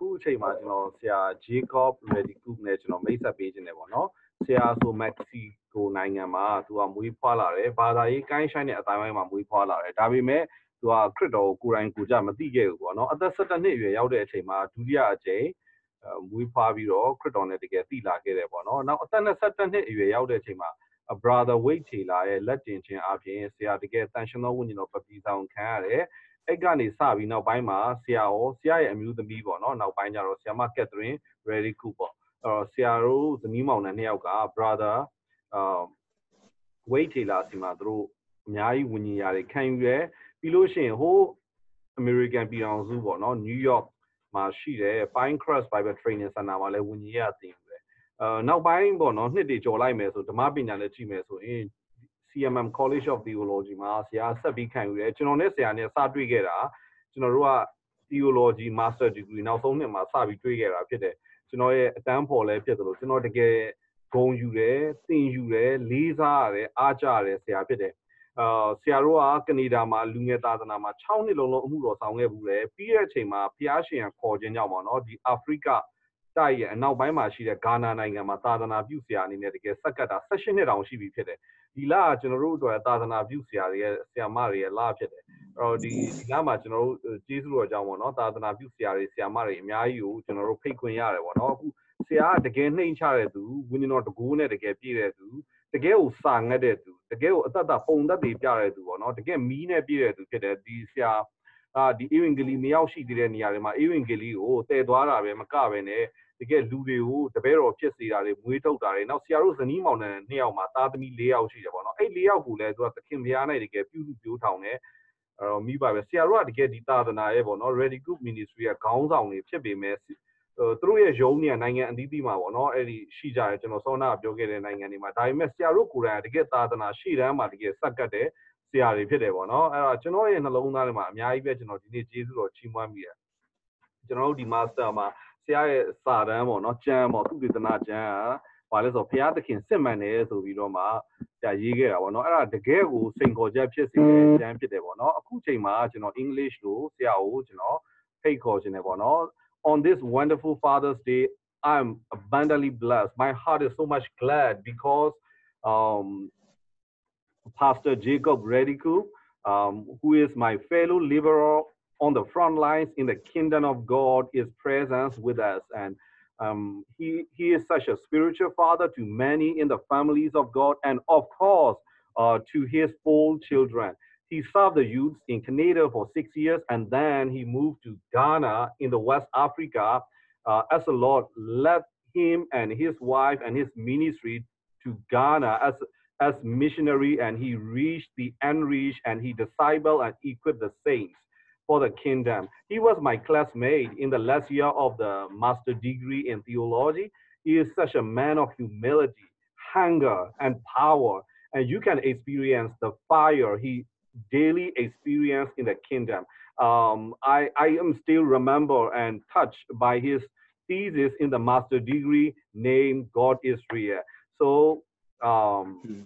အခုအချိန်မှာကျွန်တော်ဆရာ Jacob Redicoop နဲ့ကျွန်တော်မိတ်ဆက်ပေးခြင်းတယ်ပေါ့နော်ဆရာဆိုမက္ကဆီကိုနိုင်ငံမှာသူကမွေးဖွားလာတယ်ဘာသာရေးကိုင်းဆိုင်တဲ့အတိုင်းပိုင်းမှာမွေးဖွားလာတယ်ဒါပေမဲ့သူကခရစ်တော်ကိုကိုယ်တိုင်ကိုကြမသိခဲ့ဘူးပေါ့နော်အသက်17နှစ်အရွယ်ရောက်တဲ့အချိန်မှာဒုတိယအကြိမ်မွေးဖွားပြီးတော့ခရစ်တော်နဲ့တကယ်သိလာခဲ့တယ်ပေါ့နော်နောက်အသက်22နှစ်အရွယ်ရောက်တဲ့အချိန်မှာ brother weight ချေလာရဲ့လက်တင်ခြင်းအပြင်ဆရာတကယ်တန်ရှင်သောဝိညာဉ်တော်ပပီဆောင်ခံရတယ် အဲ့ကနေစပြီးနောက်ပိုင်းမှာဆရာရောဆရာရဲ့အမျိုးသမီးပေါ့နော်နောက်ပိုင်းကျတော့ဆရာမကက်သရင်ရယ်ရီကူပေါ့အဲ့တော့ဆရာတို့ဇနီးမောင်နှံနှစ်ယောက်က brother အာဝိတ်ထေလာစီမှာသူတို့အများကြီးဝင်ကြီးရတယ်ခံယူရဲပြီးလို့ရှိရင်ဟိုး American ပြည်အောင်စုပေါ့နော် New York မှာရှိတယ် Pine Crest Bible Training Center မှာလည်းဝင်ကြီးရတင်တယ်အဲနောက်ပိုင်းပေါ့နော်နှစ်တွေကြော်လိုက်မယ်ဆိုဓမ္မပညာလည်းကြည့်မယ်ဆိုရင် CMM College of Theology မှာဆရာဆက်ပြီးခံယူတယ်ကျွန်တော်နဲ့ဆရာနဲ့စတွေ့ခဲ့တာကျွန်တော်တို့က Theology Master Degree နောက်ဆုံးနှစ်မှာစပြီးတွေ့ခဲ့တာဖြစ်တယ်ကျွန်တော်ရဲ့အတန်းဖော်လဲဖြစ်တယ်လို့ကျွန်တော်တကယ်ဂုံယူတယ်သင်ယူတယ်လေးစားရတယ်အားကြရတယ်ဆရာဖြစ်တယ်အာဆရာတို့ကကနေဒါမှာလူငယ်သာသနာမှာ6နှစ်လုံးလုံးအမှုတော်ဆောင်ခဲ့ဘူးတယ်ပြီးတဲ့အချိန်မှာဖျားရှင်ခေါ်ခြင်းကြောင့်ပေါ့နော်ဒီအာဖရိက တိုက်ရဲ့အနောက်ပိုင်းမှာရှိတဲ့ဂါနာနိုင်ငံမှာသာသနာပြုဆရာအနေနဲ့တကယ်စက္ကတာ16နှစ်တောင်ရှိပြီဖြစ်တယ်ဒီလကကျွန်တော်တို့အတွက်သာသနာပြုဆရာတွေရဲ့ဆရာမတွေရဲ့လဖြစ်တယ်အဲ့တော့ဒီဒီလမှာကျွန်တော်တို့ကျေးဇူးတော်ကြောင့်ပေါ့နော်သာသနာပြုဆရာတွေဆရာမတွေအများကြီးကိုကျွန်တော်တို့ဖိတ်ခွင့်ရတယ်ပေါ့နော်အခုဆရာကတကယ်နှိမ်ချတဲ့သူဝိညာဉ်တော်တကူနဲ့တကယ်ပြည့်တဲ့သူတကယ်ကိုစာငတ်တဲ့သူတကယ်ကိုအသက်တာပုံသက်တွေပြတဲ့သူပေါ့နော်တကယ်မီးနဲ့ပြည့်တဲ့သူဖြစ်တယ်ဒီဆရာ အာဒီအေဝင်ဂလီမရောက်ရှိသေးတဲ့နေရာတွေမှာအေဝင်ဂလီကိုတည်သွားတာပဲမကပဲနဲ့တကယ်လူတွေကိုတပည့်တော်ဖြစ်စေတာတွေမွေးထုတ်တာတွေနောက်ဆရာတို့ဇနီးမောင်နှံနှစ်ယောက်မှာသားသမီး၄ယောက်ရှိတယ်ပေါ့နော်အဲ့၄ယောက်ကိုလည်းသူကသခင်ဘုရားနဲ့တကယ်ပြုစုပြောထောင်တယ်အဲ့တော့မိပါပဲဆရာတို့ကတကယ်ဒီသာသနာရဲ့ပေါ့နော် Ready Group Ministry ရဲ့ခေါင်းဆောင်တွေဖြစ်ပေမဲ့သူတို့ရဲ့ယုံနေနိုင်ငံအသီးသီးမှာပေါ့နော်အဲ့ဒီရှိကြတယ်ကျွန်တော်စောနာပြောခဲ့တဲ့နိုင်ငံတွေမှာဒါပေမဲ့ဆရာတို့ကိုယ်တိုင်တကယ်သာသနာရှေ့တန်းမှာတကယ်စက်ကတ်တဲ့ ဆရာတွေဖြစ်တယ်ပေါ့နော်အဲ့တော့ကျွန်တော်ရဲ့နှလုံးသားထဲမှာအများကြီးပဲကျွန်တော်ဒီနေ့ကျေးဇူးတော်ချီးမွမ်းမိတယ်ကျွန်တော်တို့ဒီ master မှာဆရာရဲ့စာတန်းပေါ့နော်ကျမ်းပေါ့သူတေသနာကျမ်းကဘာလဲဆိုဘုရားသခင်စစ်မှန်တယ်ဆိုပြီးတော့မှဆရာရေးခဲ့တာပေါ့နော်အဲ့ဒါတကယ်ကိုစိန်ခေါ်ချက်ဖြစ်စေတဲ့ကျမ်းဖြစ်တယ်ပေါ့နော်အခုချိန်မှာကျွန်တော် English လို့ဆရာကိုကျွန်တော်ဖိတ်ခေါ်ခြင်းတယ်ပေါ့နော် on this wonderful Father's Day I'm abundantly blessed my heart is so much glad because um Pastor Jacob Reddekopp, um, who is my fellow liberal on the front lines in the kingdom of God, is present with us. And um, he, he is such a spiritual father to many in the families of God, and of course, uh, to his old children. He served the youths in Canada for six years, and then he moved to Ghana in the West Africa uh, as the Lord led him and his wife and his ministry to Ghana as as missionary and he reached the unreached and he discipled and equipped the saints for the kingdom. He was my classmate in the last year of the master degree in theology. He is such a man of humility, hunger, and power. And you can experience the fire he daily experienced in the kingdom. Um, I, I am still remember and touched by his thesis in the master degree named God is Real. So um, mm.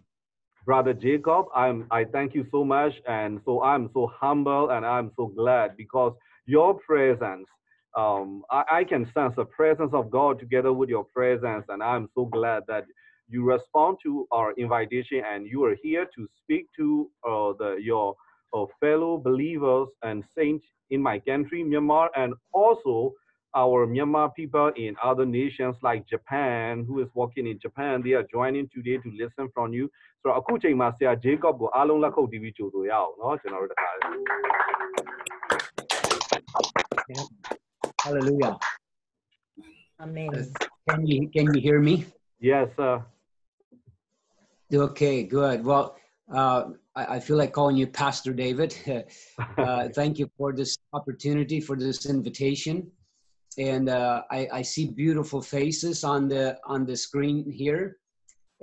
Brother Jacob, I'm I thank you so much, and so I'm so humble and I'm so glad because your presence, um, I, I, can sense the presence of God together with your presence, and I'm so glad that you respond to our invitation and you are here to speak to uh, the your uh, fellow believers and saints in my country, Myanmar, and also our Myanmar people in other nations like Japan, who is working in Japan, they are joining today to listen from you. So အခုချိန်မှာဆရာ Jacob ကိုအားလုံးလက်ခုပ်တီးပြီးကြိုဆိုရအောင်เนาะကျွန်တော်တို့တခါ Hallelujah. Amen. Can you can you hear me? Yes, sir. Okay, good. Well, uh, I, I, feel like calling you Pastor David. uh, thank you for this opportunity, for this invitation and uh, I, I, see beautiful faces on the on the screen here.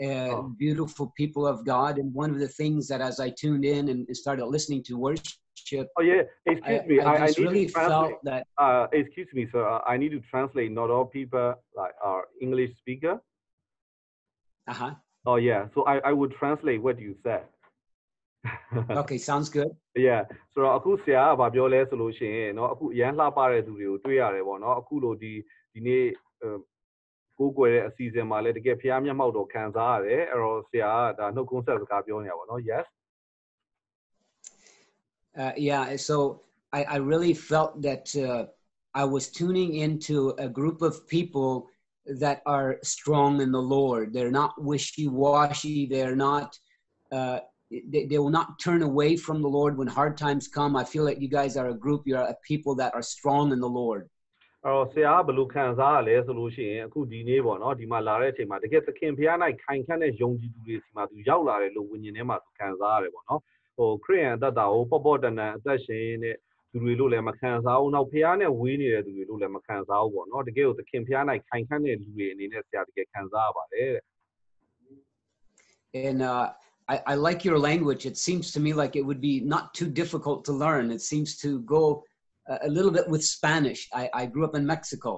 Uh, oh. beautiful people of god. And one of the things that as i tuned in and started listening to worship oh yeah. Excuse I, me. I, I, just really felt that uh, excuse me sir. I need to translate. Not all people like are english speaker. Uh-huh. Oh yeah. So i, I would translate what you said Okay, sounds good. yeah ဆိုတော့အခုဆရာကဗာပြောလဲဆိုလို့ရှိရင်เนาะအခုအရန်လှပတဲ့သူတွေကိုတွေ့ရတယ်ပေါ့เนาะအခုလိုဒီဒီနေ့ကိုးကွယ်တဲ့အစီအစဉ်မှာလည်းတကယ်ဖျားမျက်မှောက်တော့ခံစားရတယ်အဲ့တော့ဆရာကဒါနှုတ်ခွန်းဆက်စကားပြောနေတာပေါ့เนาะ yes Uh, yeah, so I, I really felt that uh, I was tuning into a group of people that are strong in the Lord. They're not wishy washy. They're not, uh, they, they will not turn away from the Lord when hard times come. I feel like you guys are a group, you're a people that are strong in the Lord. အဲ့တော့ဆရာကဘယ်လိုခံစားရလဲဆိုလို့ရှိရင်အခုဒီနေ့ပေါ့နော်ဒီမှာလာတဲ့အချိန်မှာတကယ်သခင်ဖျားနိုင်ခိုင်ခန့်တဲ့ယုံကြည်သူတွေစီမှာသူရောက်လာတယ်လို့ဝิญဉ်ထဲမှာသူခံစားရတယ်ပေါ့နော်ဟိုခရိယန်အသက်တာကိုပေါ့ပေါ့တန်တန်အသက်ရှင်တဲ့သူတွေလို့လည်းမခံစားဘူးနောက်ဖျားနဲ့ဝေးနေတဲ့သူတွေလို့လည်းမခံစားဘူးပေါ့နော်တကယ်ကိုသခင်ဖျားနိုင်ခိုင်ခန့်တဲ့လူတွေအနေနဲ့ဆရာတကယ်ခံစားရပါတယ်တဲ့ And uh, I, I like your language. It seems to me like it would be not too difficult to learn. It seems to go a, a little bit with Spanish. I, I grew up in Mexico.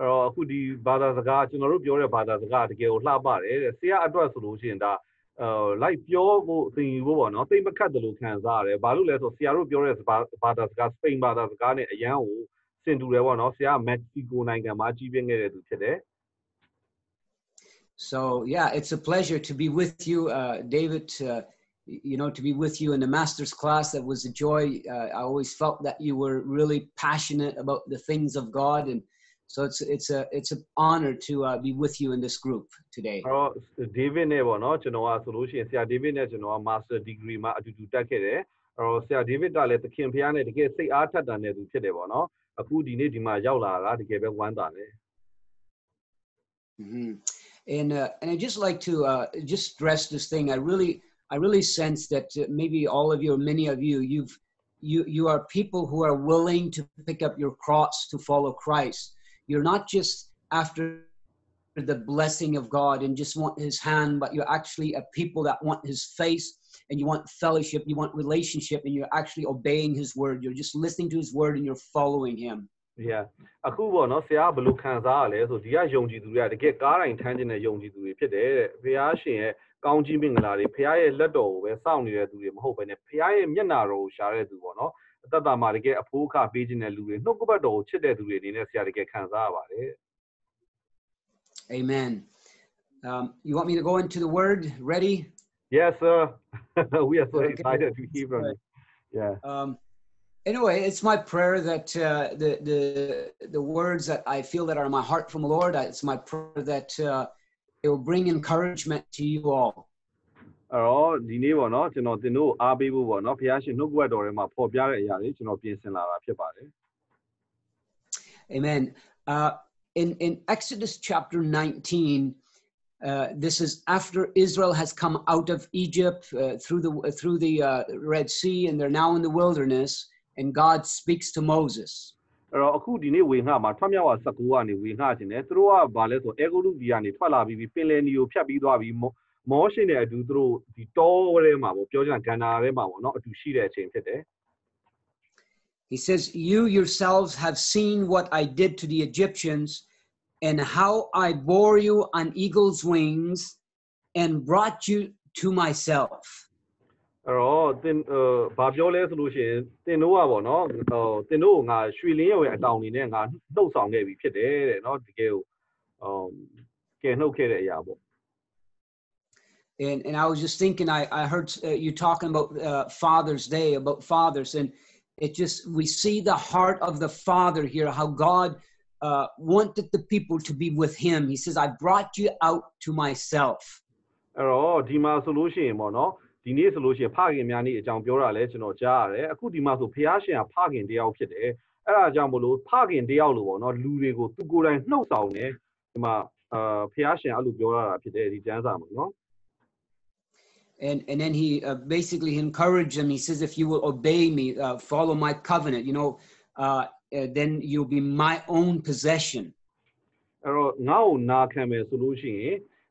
အဲ့တော့အခုဒီဘာသာစကားကျွန်တော်တို့ပြောတဲ့ဘာသာစကားတကယ်ကိုလှပတယ်တဲ့ဆရာအတွက်ဆိုလို့ရှိရင်ဒါအဲလိုက်ပြောဖို့အသင်ယူဖို့ပေါ့နော်သိမ့်မခတ်တယ်လို့ခံစားရတယ်ဘာလို့လဲဆိုဆရာတို့ပြောတဲ့ဘာသာစကားစပိန်ဘာသာစကားနဲ့အရန်ကိုစင်တူတယ်ပေါ့နော်ဆရာကမက္ကဆီကိုနိုင်ငံမှာကြီးပြင်းခဲ့တဲ့သူဖြစ်တယ် So yeah, it's a pleasure to be with you, uh, David. Uh, you know, to be with you in the master's class. That was a joy. Uh, I always felt that you were really passionate about the things of God, and so it's it's a it's an honor to uh, be with you in this group today. အဲ့တော့ David နဲ့ပေါ့နော်ကျွန်တော်ကဆိုလို့ရှိရင်ဆရာ David နဲ့ကျွန်တော်က Master Degree မှာအတူတူတက်ခဲ့တယ်အဲ့တော့ဆရာ David ကလည်းသခင်ဖျားနဲ့တကယ်စိတ်အားထက်သန်တဲ့သူဖြစ်တယ်ပေါ့နော်အခုဒီနေ့ဒီမှာရောက်လာတာတကယ်ပဲဝမ်းသာတယ် Mhm. and uh, and I just like to uh, just stress this thing. I really I really sense that uh, maybe all of you or many of you you've you you are people who are willing to pick up your cross to follow Christ. You're not just after the blessing of God and just want His hand, but you're actually a people that want His face and you want fellowship, you want relationship, and you're actually obeying His word. You're just listening to His word and you're following Him. Yeah အခုပေါ့နော်ဆရာကဘယ်လိုခံစားရလဲဆိုဒီကယုံကြည်သူတွေကတကယ်ကားတိုင်းထမ်းခြင်းနဲ့ယုံကြည်သူတွေဖြစ်တယ်တဲ့ဖះရှင်ရဲ့ကောင်းကြီးမင်္ဂလာတွေဖះရဲ့လက်တော်ကိုပဲစောင့်နေတဲ့သူတွေမဟုတ်ဘဲနဲ့ဖះရဲ့မျက်နာတော်ကိုရှာတဲ့သူပေါ့နော်အသက်တာမှာတကယ်အဖိုးအခပေးခြင်းတဲ့လူတွေနှုတ်ကပတ်တော်ကိုချစ်တဲ့သူတွေအနေနဲ့ဆရာတကယ်ခံစားရပါတယ် Amen. Um, you want me to go into the word? Ready? Yes sir we are so Okay. excited to hear from you yeah Um, anyway, it's my prayer that uh, the the the words that I feel that are in my heart from the Lord. It's my prayer that uh, it will bring encouragement to you all. အဲ့တော့ဒီနေ့ပေါ့နော်ကျွန်တော်သင်တို့ကိုအားပေးဖို့ပေါ့နော်ဖះရှင်နှုတ်ကပတ်တော်ထဲမှာပေါ်ပြတဲ့အရာတွေကျွန်တော်ပြင်ဆင်လာတာဖြစ်ပါတယ် Amen. Uh, in in Exodus chapter 19, uh, this is after Israel has come out of Egypt uh, through the through the uh, Red Sea, and they're now in the wilderness. And God speaks to Moses. အဲ့တော့အခုဒီနေ့ဝေငှမှာထွက်မြောက်ဝါ19ကနေဝေငှခြင်းနဲ့သူတို့ကဘာလဲဆိုအေဂုရုပြည်ကနေထွက်လာပြီးပြီးပင်လယ်နီကိုဖြတ်ပြီးသွားပြီးမောမောရှင်နဲ့အတူသူတို့ဒီတောထဲမှာပေါ့ပြောချင်တာဂန္ဓာထဲမှာပေါ့နော်အတူရှိတဲ့အချိန်ဖြစ်တယ် He says, You yourselves have seen what I did to the Egyptians and how I bore you on eagle's wings and brought you to myself. အဲ့တော့သင်ဟိုဘာပြောလဲဆိုလို့ရှိရင်သင်တို့ကပေါ့နော်ဟိုသင်တို့ကငါရွှေလင်းရဲ့အတောင်နေနဲ့ငါနှုတ်ဆောင်ခဲ့ပြီဖြစ်တယ်တဲ့နော်တကယ်ကိုဟိုကဲနှုတ်ခဲ့တဲ့အရာပေါ့ And, and I was just thinking, I, I heard uh, you talking about uh, Father's Day, about fathers, and it just, we see the heart of the Father here, how God uh, wanted the people to be with Him. He says, I brought you out to myself. အဲ့တော့ဒီမှာဆိုလို့ရှိရင်ပေါ့နော် ဒီနေ့ဆိုလို့ရှိရင်ဖခင်များနေ့အကြောင်းပြောတာလဲကျွန်တော်ကြားရတယ်အခုဒီမှာဆိုဖះရှင်ကဖခင်တယောက်ဖြစ်တယ်အဲ့ဒါကြောင့်မလို့ဖခင်တယောက်လို့ပေါ့နော်လူတွေကိုသူကိုယ်တိုင်နှုတ်ဆောင်တယ်ဒီမှာအာဖះရှင်အဲ့လိုပြောရတာဖြစ်တယ်ဒီကျမ်းစာမှာနော် And, and then he uh, basically encouraged them. He says, if you will obey me, uh, follow my covenant, you know, uh, uh, then you'll be my own possession. အဲ့တော့ငါ့ကိုနာခံမယ်ဆိုလို့ရှိရင်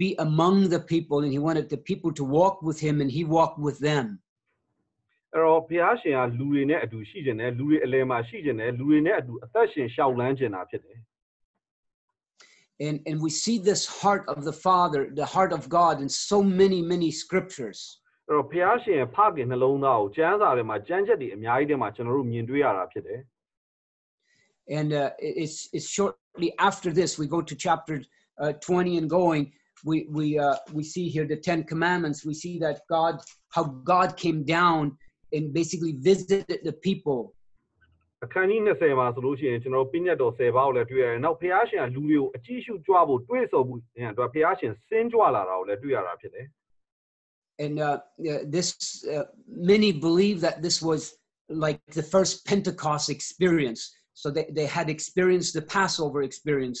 be among the people and he wanted the people to walk with him and he walked with them အဲ့တော့ဘုရားရှင်ကလူတွေနဲ့အတူရှိခြင်းနဲ့လူတွေအလယ်မှာရှိခြင်းနဲ့လူတွေနဲ့အတူအသက်ရှင်ရှောက်လန်းခြင်းတာဖြစ်တယ် and and we see this heart of the father the heart of god in so many many scriptures အဲ့တော့ဘုရားရှင်ရဲ့ဖခင်နှလုံးသားကိုကျမ်းစာထဲမှာကျမ်းချက်တွေအများကြီးထဲမှာကျွန်တော်တို့မြင်တွေ့ရတာဖြစ်တယ် and uh, it- it's it's shortly after this we go to chapter uh, 20 and going we we uh, we see here the 10 commandments we see that god how god came down and basically visited the people အခန်းကြီး20မှာဆိုလို့ရှိရင်ကျွန်တော်တို့ပြည့်ညတ်တော်10ပါးကိုလည်းတွေ့ရတယ်။နောက်ဘုရားရှင်ကလူတွေကိုအကြည့်ရှုကြွားဖို့တွေးဆော်ဖို့ဉာဏ်အတွက်ဘုရားရှင်စင်းကြွလာတာကိုလည်းတွေ့ရတာဖြစ်တယ် and uh, uh, this uh, many believe that this was like the first pentecost experience so they, they had experienced the passover experience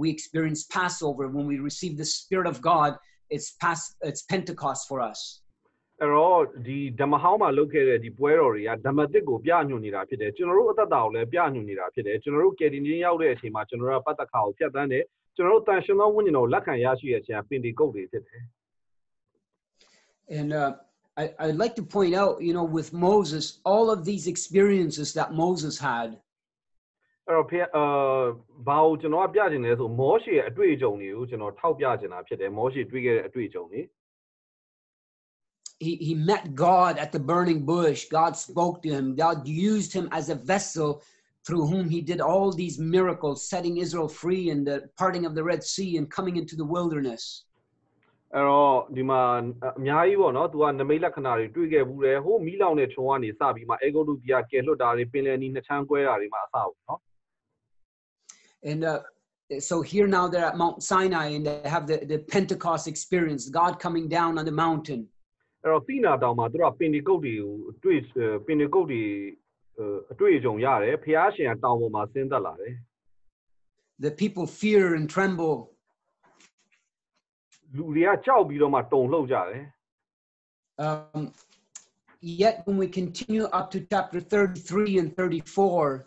we experience passover when we receive the spirit of god it's past it's pentecost for us ။အဲ့တော့ဒီဓမ္မဟောင်းမှာလုပ်ခဲ့တဲ့ဒီပွဲတော်တွေကဓမ္မသစ်ကိုပြညွှန်နေတာဖြစ်တယ်။ကျွန်တော်တို့အသက်တာကိုလည်းပြညွှန်နေတာဖြစ်တယ်။ကျွန်တော်တို့ကယ်တင်ခြင်းရောက်တဲ့အချိန်မှာကျွန်တော်တို့ကပတ်သက်ခါကိုဖြတ်တန်းတယ်။ကျွန်တော်တို့တန်ရှင်သောဝိညာဉ်တော်ကိုလက်ခံရရှိတဲ့အချိန်ကပင်တေကုတ်တွေဖြစ်တယ်။ and uh, I, i'd like to point out you know with moses all of these experiences that moses had အဲ့တော့ဖေအာဘာကိုကျွန်တော်ကပြချင်လဲဆိုမောရှေရဲ့အတွေ့အကြုံတွေကိုကျွန်တော်ထောက်ပြချင်တာဖြစ်တယ်မောရှေတွေ့ခဲ့တဲ့အတွေ့အကြုံတွေ he, he met God at the burning bush. God spoke to him. God used him as a vessel through whom he did all these miracles, setting Israel free and the parting of the Red Sea and coming into the wilderness. အဲ့တော့ဒီမှာအများကြီးပေါ့နော်သူကနမိတ်လက္ခဏာတွေတွေ့ခဲ့ဘူးတယ်ဟိုမီးလောင်တဲ့ထုံကနေစပြီးမှအေဂုတ်တုပြည်ကကယ်လွတ်တာတွေပင်လယ်နီနှစ်ချမ်းကွဲတာတွေမှာအစဘူးနော် And uh, so here now they're at Mount Sinai and they have the, the Pentecost experience, God coming down on the mountain. အဲ့တော့သိနာတောင်မှာသူတို့ကပင်ဒီကုတ်တွေကိုအတွေ့ပင်ဒီကုတ်တွေအတွေ့အကြုံရတယ်ဖះရှင်ကတောင်ပေါ်မှာဆင်းသက်လာတယ် The people fear and tremble. လူတွေကကြောက်ပြီးတော့မှတုန်လှုပ်ကြတယ် Um, yet when we continue up to chapter 33 and 34,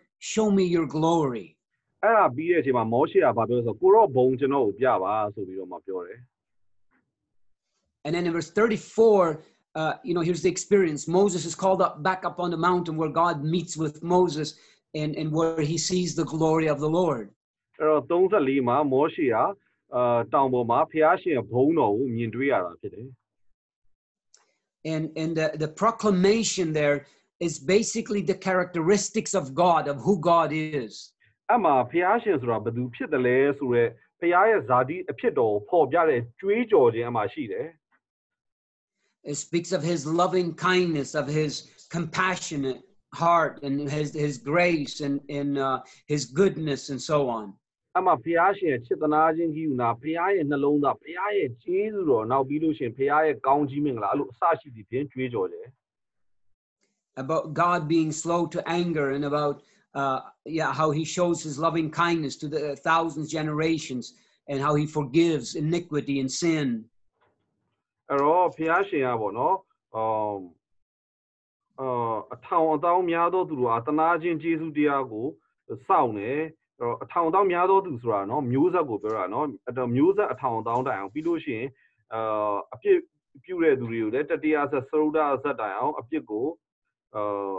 "Show me your glory." အဲ့ဒါပြီးတဲ့အချိန်မှာမောရှိကဘာပြောလဲဆိုကိုရောဘုံကျွန်တော်ကိုပြပါဆိုပြီးတော့မှပြောတယ် And then in verse 34, uh, you know, here's the experience. Moses is called up back up on the mountain where God meets with Moses and, and where he sees the glory of the Lord. အဲ့တော့34မှာမောရှိကအာတောင်ပေါ်မှာဖះရှင်ရဲ့ဘုံတော်ကိုမြင်တွေ့ရတာဖြစ်တယ် And, and the, the proclamation there is basically the characteristics of God, of who God is. အဲ့မှာဖះရှင်ဆိုတာဘယ်သူဖြစ်တယ်လဲဆိုတော့ဖះရဲ့ဇာတိအဖြစ်တော်ကိုဖော်ပြတဲ့ကြွေးကြော်ခြင်းအမှရှိတယ် It speaks of his loving kindness, of his compassionate heart, and his, his grace, and, and uh, his goodness, and so on. အဲ့မှာဖះရှင်ရဲ့ချစ်သနာခြင်းကြီးယူနာဖះရဲ့နှလုံးသားဖះရဲ့ကျေးဇူးတော်နောက်ပြီးလို့ရှရင်ဖះရဲ့ကောင်းကြီးမင်္ဂလာအဲ့လိုအစရှိသည်ဖြင့်ကြွေးကြော်တယ် about God being slow to anger and about uh, yeah how he shows his loving kindness to the thousands generations and how he forgives iniquity and sin အဲ့တော့ဖះရှင်ကပေါ့နော်အော်အာအထောင်အသောင်းများသောသူတို့အားတနာခြင်းကျေးဇူးတရားကိုစောင့်တယ်အဲ့တော့အထောင်အသောင်းများသောသူဆိုတာနော်မျိုးဆက်ကိုပြောတာနော်အဲ့တော့မျိုးဆက်အထောင်အသောင်းတိုင်အောင်ပြီးလို့ရှိရင်အာအပြစ် ပြုတဲ့သူတွေကိုလည်းတတိယဆက်သရုဒ္ဓဆက်တိုင်အောင်အပြစ်ကို အာ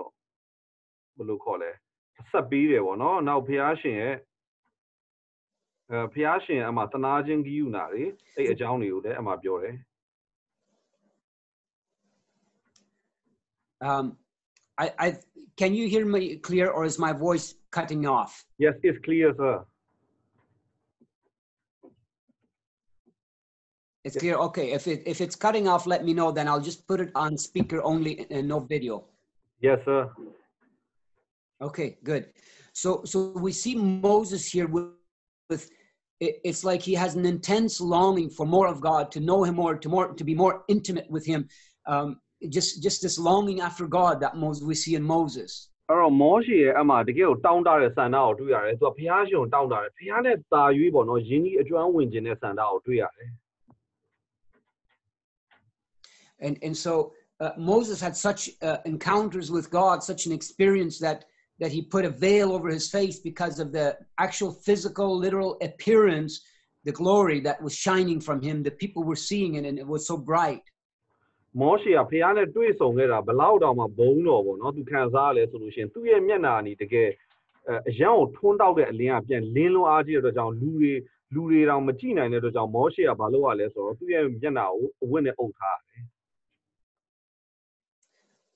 ဘယ်လိုခေါ်လဲဆက်ပေးတယ်ပေါ့နော်နောက်ဘုရားရှင်ရဲ့အဲဘုရားရှင်အမှတနာခြင်းဂိယူနာတွေအဲ့အကြောင်းတွေကိုလည်းအမှပြောတယ် Um, I, I can you hear me clear, or is my voice cutting off? yes it's clear sir It's clear. Okay, if it if it's cutting off, let me know. Then I'll just put it on speaker only and no video. yes sir Okay, good. So so we see Moses here with, with it, it's like he has an intense longing for more of God, to know Him more, to more to be more intimate with Him. Um, just just this longing after God that Moses we see in Moses. အဲ့တော့မောရှေရဲ့အမှတကယ်ကိုတောင်းတတဲ့ဆန္ဒကိုတွေ့ရတယ်သူကဘုရားရှင်ကိုတောင်းတတယ်ဘုရားနဲ့တာရွေးပေါ့နော်ယင်းကြီးအကျွမ်းဝင်ခြင်းတဲ့ဆန္ဒကိုတွေ့ရတယ် and and so uh, Moses had such uh, encounters with God, such an experience that that he put a veil over his face because of the actual physical, literal appearance, the glory that was shining from him. The people were seeing it, and it was so bright. မောရှေကဘုရားနဲ့တွေ့ဆုံခဲ့တာဘယ်လောက်တောင်မှဘုံတော်ပေါ့နော်သူခံစားရလဲဆိုလို့ရှိရင်သူ့ရဲ့မျက်နှာအနီတကယ်အဲအရန်ကိုထွန်းတောက်တဲ့အလင်းကပြန်လင်းလွန်အားကြီးတဲ့အတွက်ကြောင့်လူတွေလူတွေတောင်မကြည့်နိုင်တဲ့အတွက်ကြောင့်မောရှေကဘာလုပ်ရလဲဆိုတော့သူ့ရဲ့မျက်နှာကိုအဝတ်နဲ့အုပ်ထားတယ် ယ်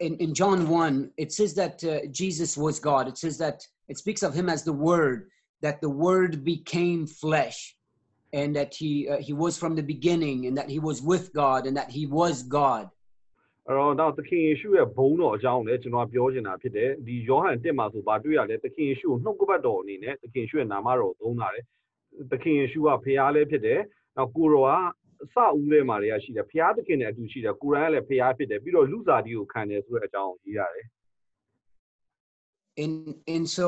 in, in John 1, it says that uh, Jesus was God. It says that it speaks of him as the Word, that the Word became flesh, and that he uh, he was from the beginning, and that he was with God, and that he was God. အဲ့တော့တော့သခင်ယေရှုရဲ့ဘုံတော်အကြောင်းလည်းကျွန်တော်ပြောချင်တာဖြစ်တယ်ဒီယောဟန်1မှာဆိုဘာတွေ့ရလဲသခင်ယေရှုကိုနှုတ်ကပတ်တော်အနေနဲ့သခင်ယေရှုရဲ့နာမတော်ကိုသုံးတာတယ်သခင်ယေရှုကဖခင်လည်းဖြစ်တယ်နောက်ကိုရောက အစဦးထဲမှာလည်းရှိတယ်ဖခင်သခင်နဲ့အတူရှိတယ်ကိုရန်ကလည်းဖခင်ဖြစ်တယ်ပြီးတော့လူစားတီကိုခံတယ်ဆိုတဲ့အကြောင်းကိုရေးရတယ် And, and so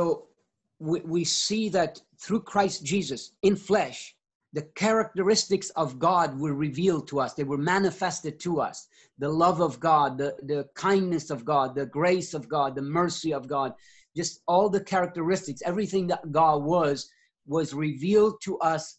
we, we see that through Christ Jesus in flesh, the characteristics of God were revealed to us. They were manifested to us. The love of God, the, the kindness of God, the grace of God, the mercy of God, just all the characteristics, everything that God was, was revealed to us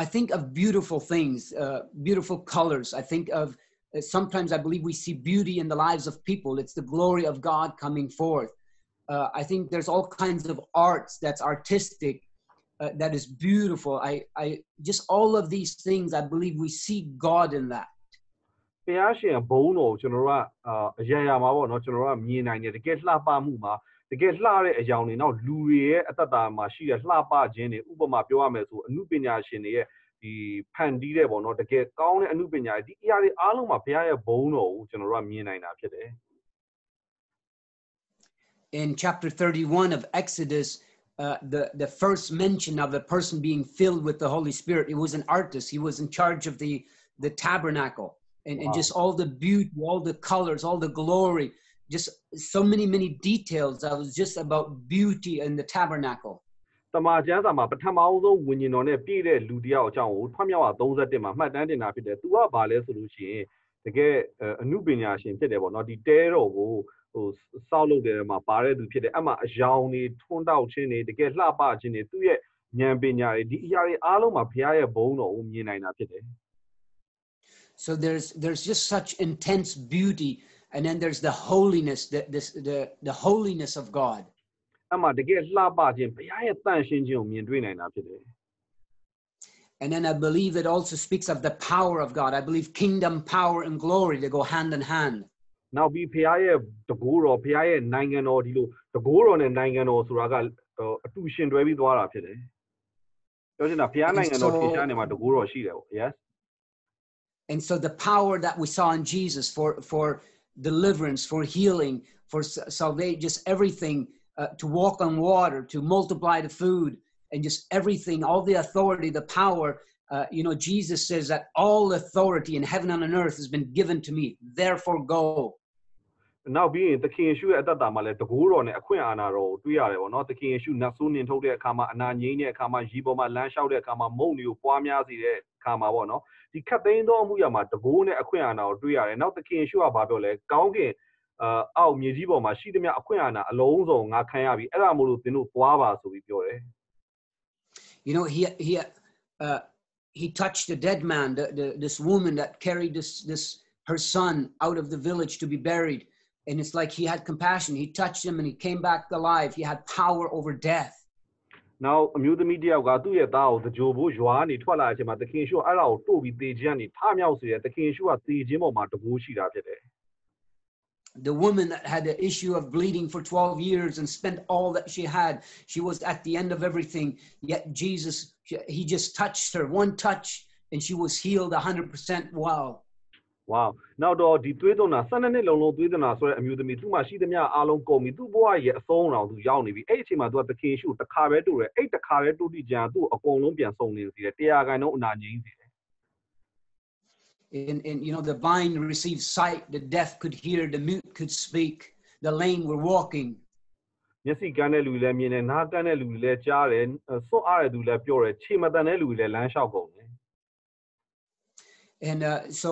I think of beautiful things, uh, beautiful colors. I think of uh, sometimes I believe we see beauty in the lives of people. It's the glory of God coming forth. Uh, I think there's all kinds of arts that's artistic, uh, that is beautiful. I, I just all of these things. I believe we see God in that. ဖခင်ရှင်ဘုံတော်ကိုကျွန်တော်တို့ကအအရာရာမှာပေါ့နော်ကျွန်တော်တို့ကမြင်နိုင်တယ်တကယ်လှပမှုမှာ တကယ်လှတဲ့အကြောင်းတွေနောက်လူတွေရဲ့အသက်တာမှာရှိတဲ့လှပခြင်းတွေဥပမာပြောရမယ်ဆိုအမှုပညာရှင်တွေရဲ့ဒီဖန်တီးတဲ့ပေါ့နော်တကယ်ကောင်းတဲ့အမှုပညာတွေဒီအရာတွေအားလုံးမှာဘုရားရဲ့ဘုံတော်ကိုကျွန်တော်တို့ကမြင်နိုင်တာဖြစ်တယ် in chapter 31 of Exodus, uh, the, the first mention of a person being filled with the Holy Spirit, it was an artist. He was in charge of the, the tabernacle and, and Wow. just all the beauty, all the colors, all the glory, just so many, many details. That was just about beauty in the tabernacle. တမန်ကျမ်းစာမှာပထမအောင်ဆုံးဝิญဉ်တော်နဲ့ပြည့်တဲ့လူတစ်ယောက်အကြောင်းကိုထွတ်မြောက်အောင်31မှာမှတ်တမ်းတင်တာဖြစ်တယ်။ तू ကဘာလဲဆိုလို့ရှိရင်တကယ်အအမှုပညာရှင်ဖြစ်တယ်ပေါ့နော်ဒီတဲတော်ကိုဟိုစောက်လုပ်တယ်မှာပါတဲ့သူဖြစ်တယ်အဲ့မှာအယောင်တွေထွန်းတောက်ခြင်းတွေတကယ်လှပခြင်းတွေသူ့ရဲ့ဉာဏ်ပညာတွေဒီအရာတွေအားလုံးမှာဘုရားရဲ့ဘုန်းတော်ကိုမြင်နိုင်တာဖြစ်တယ် So there's there's just such intense beauty, and then there's the holiness, the this the the holiness of God. အဲ့မှာတကယ်လှပခြင်းဘုရားရဲ့တန်ရှင်းခြင်းကိုမြင်တွေ့နိုင်တာဖြစ်တယ် And then I believe it also speaks of the power of God. I believe kingdom power and glory they go hand in hand. နောက်ပြီးဖခင်ရဲ့တကူတော်ဖခင်ရဲ့နိုင်ငံတော်ဒီလိုတကူတော်နဲ့နိုင်ငံတော်ဆိုတာကဟိုအတူရှင်တွဲပြီးသွားတာဖြစ်တယ်ပြောချင်တာဖခင်နိုင်ငံတော် So- ထင်ရှားနေမှာတကူတော်ရှိတယ်ပေါ့ yes And so the power that we saw in Jesus for, for deliverance, for healing, for salvation, just everything, uh, to walk on water, to multiply the food, and just everything, all the authority, the power. Uh, you know, Jesus says that all authority in heaven and on earth has been given to me. Therefore, go. နောက်ပြီးရင်သခင်ယေရှုရဲ့အသက်တာမှာလည်းတကူတော်နဲ့အခွင့်အာဏာတော်ကိုတွေ့ရတယ်ပေါ့နော်သခင်ယေရှုနတ်ဆိုးနင်ထုတ်တဲ့အခါမှာအနာငိမ့်တဲ့အခါမှာရီပေါ်မှာလမ်းလျှောက်တဲ့အခါမှာမုံတွေကိုပွားများစေတဲ့အခါမှာပေါ့နော် ဒီခတ်သိမ်းသောအမှုရမှာတကူနဲ့အခွင့်အာဏာကိုတွေ့ရတယ်နောက်သခင်ယေရှုကဘာပြောလဲကောင်းကင်အာအောက်မြေကြီးပေါ်မှာရှိသမျှအခွင့်အာဏာအလုံးစုံငါခံရပြီအဲ့ဒါမို့လို့သင်တို့သွားပါဆိုပြီးပြောတယ် You know, he he uh, he touched the dead man, the, the, this woman that carried this this her son out of the village to be buried, and it's like he had compassion. He touched him, and he came back alive. He had power over death. နောက်အမျိုးသမီးတယောက်ကသူ့ရဲ့သားကိုသကြိုဖို့ရွာကနေထွက်လာတဲ့အချိန်မှာသခင်ယေရှုကအဲ့ဒါကိုတို့ပြီးတေခြင်းကနေထမြောက်စေတယ်သခင်ယေရှုကတေခြင်းပေါ်မှာတကူရှိတာဖြစ်တယ် The woman that had the issue of bleeding for 12 years and spent all that she had, she was at the end of everything. Yet Jesus, he just touched her, one touch, and she was healed 100% well. wow နောက်တော့ဒီသွေးသွန်းတာ12နှစ်လုံးလုံးသွေးသွန်းတာဆိုတဲ့အမျိုးသမီးသူ့မှာရှိသမျှအားလုံးကုန်ပြီသူ့ဘဝရဲ့အဆုံးအောင်သူရောက်နေပြီအဲ့ဒီအချိန်မှာသူကသခင်ယေရှုကိုတစ်ခါပဲတူတယ်အဲ့တစ်ခါပဲတူတိကြံသူ့အကုန်လုံးပြန်စုံနေစီတယ်တရားခိုင်လုံးအနာငြိမ်းစီတယ် And, and you know, the blind received sight, the deaf could hear, the mute could speak, the lame were walking. မျက်စိကန်းတဲ့လူတွေလည်းမြင်တယ်နားကန်းတဲ့လူတွေလည်းကြားတယ်စွန့်အားတဲ့လူတွေလည်းပြောတယ်ခြေမတန်တဲ့လူတွေလည်းလမ်းလျှောက်ကုန်တယ် And uh, so,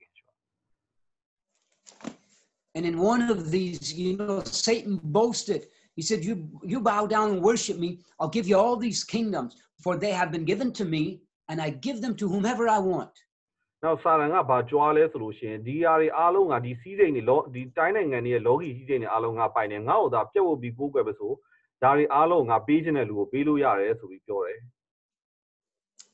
And in one of these, you know, Satan boasted. He said, You you bow down and worship me, I'll give you all these kingdoms, for they have been given to me, and I give them to whomever I want. နောက်စာရန်ကဘာကြွားလဲဆိုလို့ရှိရင်ဒီຢာတွေအားလုံးကဒီစီးစိမ်တွေလောဒီတိုင်းနိုင်ငံတွေရဲ့လောကီစီးစိမ်တွေအားလုံးကပိုင်တယ်ငါ့ကိုသာပြတ်ဝတ်ပြီးကိုးကွယ်ပဲဆိုဒါတွေအားလုံးငါပေးခြင်းတဲ့လူကိုပေးလို့ရတယ်ဆိုပြီးပြောတယ်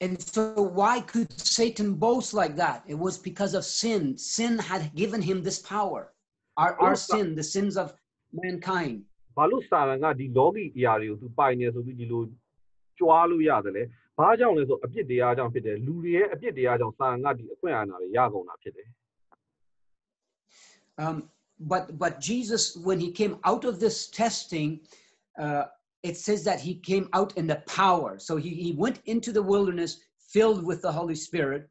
And so, why could Satan boast like that? It was because of sin. Sin had given him this power. Our, our Oh, sin, the sins of mankind. ဘာလို့စာရန်ကဒီလောကီຢာတွေကိုသူပိုင်နေဆိုပြီးဒီလိုကြွားလို့ရတယ်လဲဘာကြောင့်လဲဆိုအပြစ်တရားကြောင့်ဖြစ်တယ်လူတွေရဲ့အပြစ်တရားကြောင့်စာရန်ကဒီအခွင့်အာဏာတွေရကုန်တာဖြစ်တယ် Um, but but Jesus, when he came out of this testing, uh, it says that he came out in the power. So he, he went into the wilderness filled with the Holy Spirit.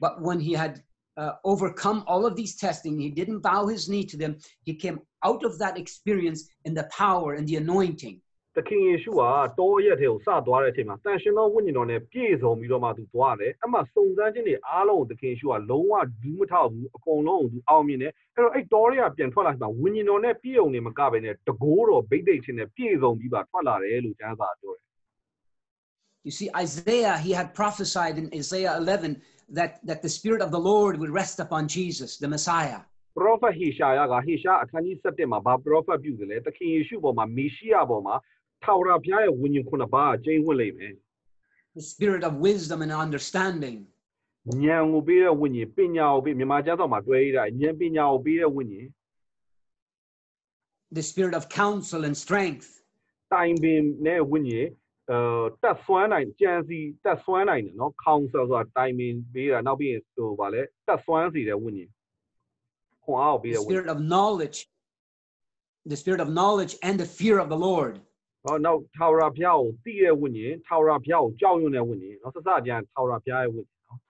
But when he had uh, overcome all of these testing, he didn't bow his knee to them. He came out of that experience in the power and the anointing. သခင်ယေရှုကတောရက်ထဲကိုစသွားတဲ့အချိန်မှာတန်ရှင်သောဝိညာဉ်တော်နဲ့ပြည့်စုံပြီးတော့မှသူသွားတယ်။အဲ့မှာစုံစမ်းခြင်းတွေအားလုံးကိုသခင်ယေရှုကလုံးဝဒူးမထောက်ဘူးအကုန်လုံးကိုသူအောင်မြင်တယ်။အဲ့တော့အဲ့တောတွေကပြန်ထွက်လာချိန်မှာဝိညာဉ်တော်နဲ့ပြည့်ုံနေမကပဲနဲ့တကိုးတော်ဗိတ်သိက်ခြင်းနဲ့ပြည့်စုံပြီးပါထွက်လာတယ်လို့ကျမ်းစာပြောတယ် You see, Isaiah, he had prophesied in Isaiah 11 that, that the Spirit of the Lord would rest upon Jesus, the Messiah. ။ပ prophet ဟေရှာယကဟေရှာအခန်းကြီး7မှာဘာ prophet ပြုတယ်လဲသခင်ယေရှုပေါ်မှာမေရှိယပေါ်မှာထာဝရဘုရားရဲ့ဝိညာဉ်ခုနှစ်ပါးကျင်းဝတ်လိမ့်မယ် the spirit of wisdom and understanding, ဉာဏ်ကိုပေးတဲ့ဝိညာဉ်ပညာကိုပေးမြန်မာကျမ်းစာမှာတွဲရတာဉာဏ်ပညာကိုပေးတဲ့ဝိညာဉ် the spirit of counsel and strength, တိုင်ပင်နဲ့ဝိညာဉ်အဲ တက်ဆွမ်းနိုင်ကြံစီတက်ဆွမ်းနိုင်တယ်နော် counsel ဆိုတာတိုင်ပင်ပေးတာနောက်ပြီးရင်ဟိုဗာလဲတက်ဆွမ်းစီတဲ့ဝိညာဉ်ခွန်အားကိုပေး the တဲ့ဝိညာဉ် spirit of knowledge, the spirit of knowledge and the fear of the Lord. ဟောနောက်ထာဝရဘုရားကိုသိတဲ့ဝိညာဉ်ထာဝရဘုရားကိုကြောက်ရွံ့တဲ့ဝိညာဉ်နော်စစကြံထာဝရဘုရားရဲ့ဝိညာဉ်နော်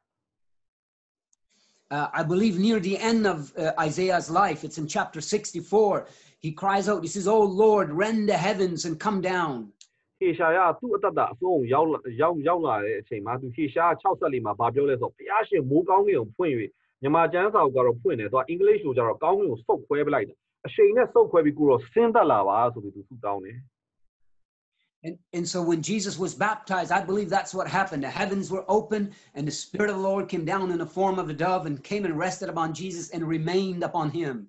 Uh, I believe near the end of uh, Isaiah's life, it's in chapter 64, he cries out, he says, Oh Lord, rend the heavens and come down. ဟေရှာယသူ့အတ္တတအဆုံးရောက်လာရောက်ရောက်လာတဲ့အချိန်မှာသူဟေရှာ64မှာဗာပြောလဲဆိုဘုရားရှင်မိုးကောင်းကင်ကိုဖွင့်၍မြန်မာကျမ်းစာကိုကတော့ဖွင့်တယ်သူကအင်္ဂလိပ်လိုကျတော့ကောင်းကင်ကိုစုပ်ခွဲပလိုက်တယ်အချိန်နဲ့စုပ်ခွဲပြီးကိုတော့ဆင်းသက်လာပါဆိုပြီးသူဆုတောင်းတယ် And, and so when Jesus was baptized, I believe that's what happened. The heavens were open, and the Spirit of the Lord came down in the form of a dove and came and rested upon Jesus and remained upon him.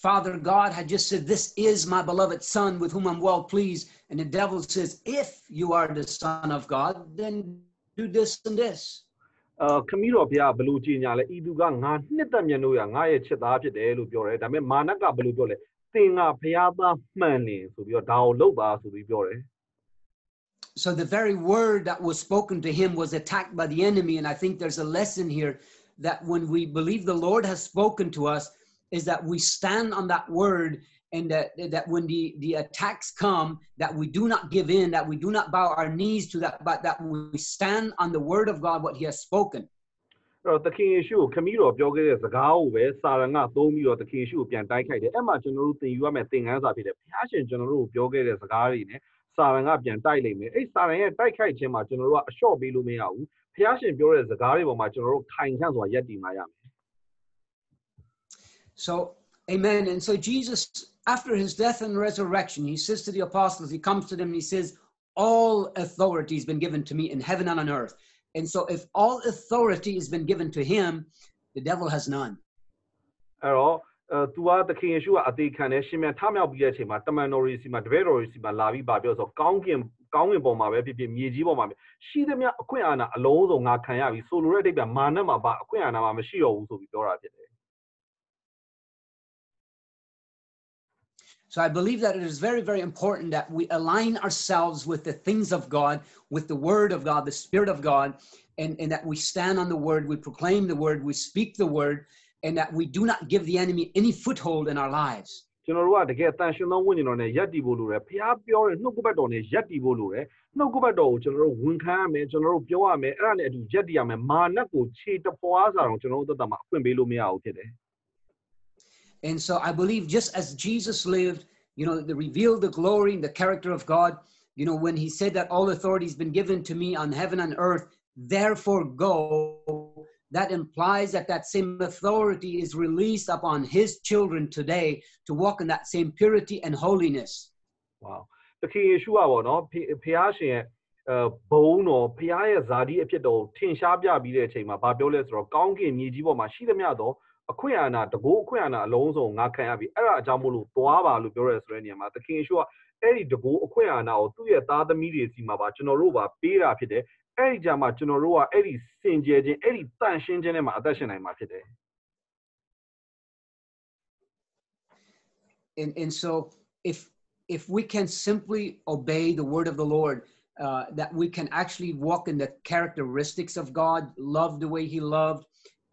Father God had just said, This is my beloved Son with whom I'm well pleased. And the devil says, If you are the Son of God, then do this and this. ။အာခမည်းတော်ဘုရားဘယ်လိုကြီးညာလဲ။ဤသူကငါနှစ်သက်မြတ်လို့ရငါရဲ့ချစ်သားဖြစ်တယ်လို့ပြောတယ်။ဒါပေမဲ့မာနကဘယ်လိုပြောလဲ။သင်ကဘုရားသားမှန်နေဆိုပြီးတော့ဒါကိုလုပ်ပါဆိုပြီးပြောတယ် So the very word that was spoken to him was attacked by the enemy. And I think there's a lesson here that when we believe the Lord has spoken to us, is that we stand on that word and that, that when the, the attacks come, that we do not give in, that we do not bow our knees to that, but that we stand on the word of God, what he has spoken. ။အဲ့တော့သခင်ယေရှုကိုခမည်းတော်ပြောခဲ့တဲ့စကားကိုပဲစာရန်ကသုံးပြီးတော့သခင်ယေရှုကိုပြန်တိုက်ခိုက်တယ်။အဲ့မှာကျွန်တော်တို့သင်ယူရမယ့်သင်ခန်းစာဖြစ်တယ်။ဘုရားရှင်ကျွန်တော်တို့ကိုပြောခဲ့တဲ့စကားတွေနဲ့စာရန်ကပြန်တိုက်လိုက်မယ်။အဲ့စာရန်ရဲ့တိုက်ခိုက်ခြင်းမှာကျွန်တော်တို့ကအလျှော့ပေးလို့မရဘူး။ဘုရားရှင်ပြောတဲ့စကားတွေပေါ်မှာကျွန်တော်တို့ခိုင်ခန့်စွာယက်တည်မှရမယ် So, amen. And so Jesus, after his death and resurrection, he says to the apostles, he comes to them and he says, All authority has been given to me in heaven and on earth. And so, if all authority has been given to him, the devil has none. ။အဲ့တော့အဲသူကသခင်ယေရှုကအသေးခံတဲ့ရှင်မြန်ထမြောက်ပြီးတဲ့အချိန်မှာတမန်တော်တွေစီမှာတပည့်တော်တွေစီမှာလာပြီးပါပြောဆိုကောင်းကင်ကောင်းကင်ပေါ်မှာပဲဖြစ်ဖြစ်မြေကြီးပေါ်မှာပဲရှိသမျှအခွင့်အာဏာအလုံးစုံငါခံရပြီဆိုလိုတဲ့အတိတ်ကမာနမှာပါအခွင့်အာဏာမှာမရှိတော့ဘူးဆိုပြီးပြောတာဖြစ်တယ် ယ် So, I believe that it is very, very important that we align ourselves with the things of God, with the word of God, the spirit of God, and, and that we stand on the word, we proclaim the word, we speak the word, and that we do not give the enemy any foothold in our lives. ကျွန်တော်တို့ကတကယ်တန်ရှင်သောဝိညာဉ်တော်နဲ့ယက်တည်ဖို့လိုတယ်ဖះပြောတဲ့နှုတ်ကပတ်တော်နဲ့ယက်တည်ဖို့လိုတယ်နှုတ်ကပတ်တော်ကိုကျွန်တော်တို့ဝန်ခံရမယ်ကျွန်တော်တို့ပြောရမယ်အဲ့ဒါနဲ့အတူယက်တည်ရမယ်မာနကိုခြေတဖွာစားအောင်ကျွန်တော်တို့သက်တာမှာအခွင့်ပေးလို့မရဘူးဖြစ်တယ် And so I believe just as Jesus lived, you know, the revealed the glory and the character of God, you know, when he said that all authority has been given to me on heaven and earth, therefore go, that implies that that same authority is released upon his children today to walk in that same purity and holiness. ဝေါတခင်ယေရှုကပေါ့နော်ဖဖះရှင်ရဲ့အဲဘုံတော်ဖះရဲ့ဇာတိအဖြစ်တော်ကိုထင်ရှားပြပြီးတဲ့အချိန်မှာဗာပြောလဲဆိုတော့ကောင်းကင်မြေကြီးပေါ်မှာရှိသမျှသော အခွင့်အာဏာတကူအခွင့်အာဏာအလုံးစုံငါခံရပြီအဲ့ဒါအကြောင်းမို့လို့သွားပါလို့ပြောရဲဆိုတဲ့နေရာမှာသခင်ယေရှုကအဲ့ဒီတကူအခွင့်အာဏာကိုသူ့ရဲ့သားသမီးတွေစီမှာပါကျွန်တော်တို့ပါပေးတာဖြစ်တယ်အဲ့ဒီကြမှာကျွန်တော်တို့ကအဲ့ဒီစင်ကြယ်ခြင်းအဲ့ဒီတန်ရှင်းခြင်းနဲ့မှာအသက်ရှင်နိုင်မှာဖြစ်တယ် And, and so if if we can simply obey the word of the Lord, uh, that we can actually walk in the characteristics of God, love the way He loved,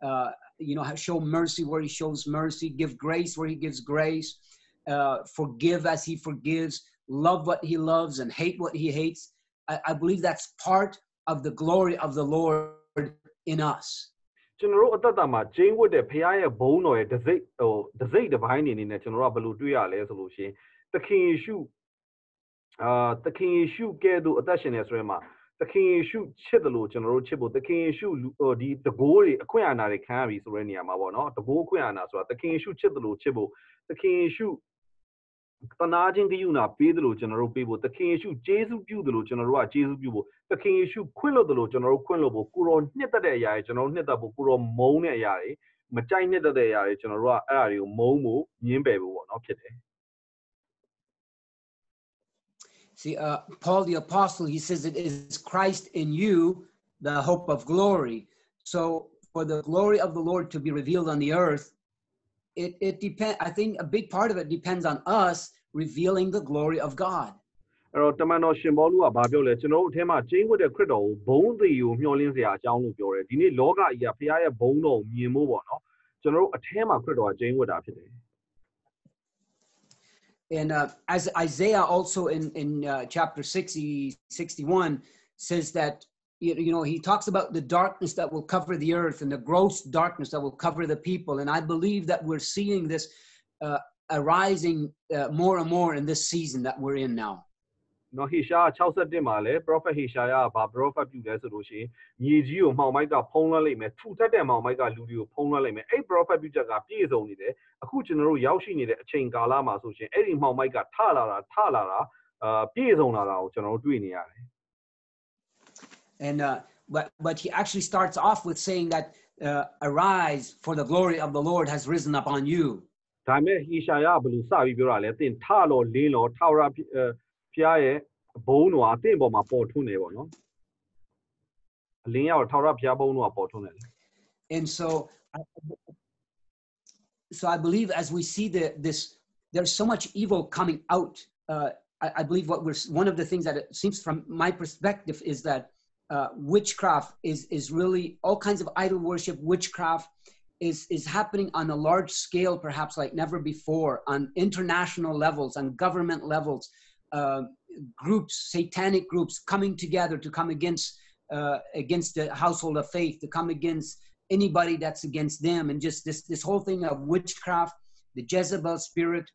uh, you know, show mercy where He shows mercy, give grace where He gives grace, uh, forgive as He forgives, love what He loves, and hate what He hates. I, I believe that's part of the glory of the Lord in us. ကျွန်တော်တို့အသက်တာမှာဂျိန်းဝတ်တဲ့ဖခင်ရဲ့ဘုန်းတော်ရဲ့ဒစိတ်ဟိုဒစိတ်တစ်ပိုင်းနေနေနဲ့ကျွန်တော်တို့ကဘယ်လိုတွေ့ရလဲဆိုလို့ရှိရင်သခင်ယေရှုအာသခင်ယေရှုကဲ့သို့အသက်ရှင်နေဆိုရမှာ သခင်ယေရှုချစ်တယ်လို့ကျွန်တော်တို့ချစ်ဖို့သခင်ယေရှုဟိုဒီတကိုးတွေအခွင့်အာဏာတွေခံရပြီဆိုတဲ့နေရာမှာပေါ့နော်တကိုးအခွင့်အာဏာဆိုတာသခင်ယေရှုချစ်တယ်လို့ချစ်ဖို့သခင်ယေရှုတနာခြင်းကယူနာပေးတယ်လို့ကျွန်တော်တို့ပေးဖို့သခင်ယေရှုဂျေဇုပြုတယ်လို့ကျွန်တော်တို့ကဂျေဇုပြုဖို့သခင်ယေရှုခွင့်လွှတ်တယ်လို့ကျွန်တော်တို့ခွင့်လွှတ်ဖို့ကိုရောနှစ်သက်တဲ့အရာတွေကျွန်တော်တို့နှစ်သက်ဖို့ကိုရောမုန်းတဲ့အရာတွေမကြိုက်နှစ်သက်တဲ့အရာတွေကျွန်တော်တို့ကအဲ့အရာတွေကိုမုန်းဖို့ညင်းပယ်ဖို့ပေါ့နော်ဖြစ်တယ် See, uh, Paul the Apostle, he says it is Christ in you, the hope of glory. So, for the glory of the Lord to be revealed on the earth, it, it depends. I think a big part of it depends on us revealing the glory of God. အဲ့တော့တမန်တော်ရှင်ဘောလူကဘာပြောလဲကျွန်တော်တို့အထက်မှာကျင်းဝတ်တဲ့ခရစ်တော်ကိုဘုံသေးကိုမျှော်လင့်စရာအကြောင်းလို့ပြောတယ်ဒီနေ့လောကကြီးကဖခင်ရဲ့ဘုံတော်ကိုမြင်ဖို့ပေါ့နော်ကျွန်တော်တို့အထက်မှာခရစ်တော်ကကျင်းဝတ်တာဖြစ်တယ် and uh, as Isaiah also in, in uh, chapter 60, 61 says that, you, know, he talks about the darkness that will cover the earth and the gross darkness that will cover the people. And I believe that we're seeing this uh, arising uh, more and more in this season that we're in now. နော်ဟေရှာ61မှာလဲ prophet ဟေရှာယကဘာ prophet ပြုလဲဆိုလို့ရှိရင်မြေကြီးကိုမှောင်မိုက်ကဖုံးလွှမ်းလိုက်မယ်ထူထပ်တဲ့မှောင်မိုက်ကလူတွေကိုဖုံးလွှမ်းလိုက်မယ်အဲ့ prophet ပြုချက်ကပြည့်စုံနေတယ်အခုကျွန်တော်တို့ရောက်ရှိနေတဲ့အချိန်ကာလမှာဆိုရှင်အဲ့ဒီမှောင်မိုက်ကထလာတာထလာတာအာပြည့်စုံလာတာကိုကျွန်တော်တို့တွေ့နေရတယ် And uh, but but he actually starts off with saying that uh, arise for the glory of the Lord has risen upon you. ဒါပေမဲ့ဟေရှာယကဘယ်လိုစပြီးပြောတာလဲသင်ထလောလင်းလောထာဝရ ဖျားရဲ့ဘုံတော်အသင်ပေါ်မှာပေါ်ထွန်းနေပေါ့နော်အလင်းရောက်ထာဝရဖျားဘုံတော်ကပေါ်ထွန်းတယ်လေ And so, I- so I believe as we see the this, there's so much evil coming out. Uh, I, I believe what we're one of the things that it seems from my perspective is that uh, witchcraft is is really all kinds of idol worship. Witchcraft is is happening on a large scale, perhaps like never before, on international levels, on government levels. Uh, groups, satanic groups, coming together to come against uh, against the household of faith, to come against anybody that's against them. And just this this whole thing of witchcraft the jezebel spirit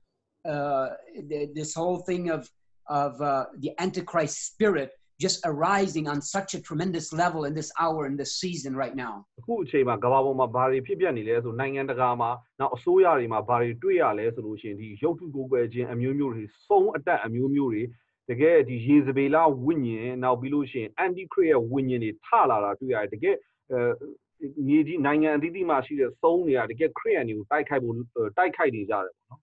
uh the, this whole thing of of uh, the antichrist spirit just arising on such a tremendous level in this hour in this season right now အခုအချိန်မှာကမ္ဘာပေါ်မှာဘာတွေဖြစ်ပျက်နေလဲဆိုနိုင်ငံတကာမှာနောက်အစိုးရတွေမှာဘာတွေတွေ့ရလဲဆိုလို့ရှိရင်ဒီရုပ်ထုကိုယ်ွယ်ခြင်းအမျိုးမျိုးတွေစုံအတက်အမျိုးမျိုးတွေတကယ်ဒီရေစပေလာဝိညာဉ်နောက်ပြီးလို့ရှိရင်အန်တီခရစ်ရဲ့ဝိညာဉ်တွေထလာတာတွေ့ရတယ်တကယ်အဲမြေကြီးနိုင်ငံအသီးသီးမှာရှိတဲ့စုံတွေကတကယ်ခရစ်ယာန်တွေကိုတိုက်ခိုက်ဖို့တိုက်ခိုက်နေကြတယ်ပေါ့နော်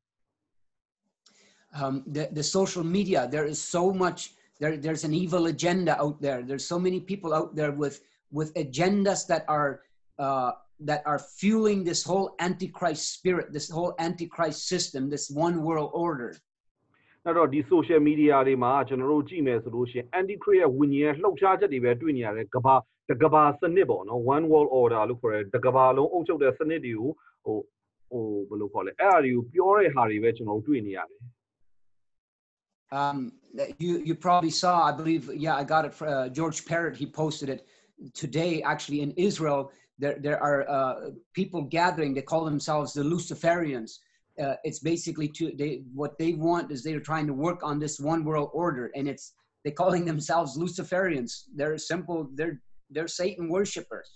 um, the, the social media there is so much there, there's an evil agenda out there there's so many people out there with with agendas that are uh, that are fueling this whole antichrist spirit this whole antichrist system this one world order နောက်တော့ဒီ social media တွေမှာကျွန်တော်တို့ကြည့်မယ်ဆိုလို့ရှိရင် anti crit ရဲ့ဝิญဉ်ရဲ့လှုပ်ရှားချက်တွေပဲတွေ့နေရတယ်ကဘာတကဘာစနစ်ပေါ့နော် one world order လို့ခေါ်တဲ့တကဘာလုံးအုပ်ချုပ်တဲ့စနစ်တွေကိုဟိုဟိုဘယ်လိုခေါ်လဲအဲ့အရာတွေကိုပြောတဲ့ဟာတွေပဲကျွန်တော်တို့တွေ့နေရတယ် um, you you probably saw i believe yeah i got it for, uh, george parrott he posted it today actually in israel there there are uh, people gathering they call themselves the luciferians uh, it's basically to they what they want is they're trying to work on this one world order and it's they calling themselves luciferians they're simple they're they're satan worshippers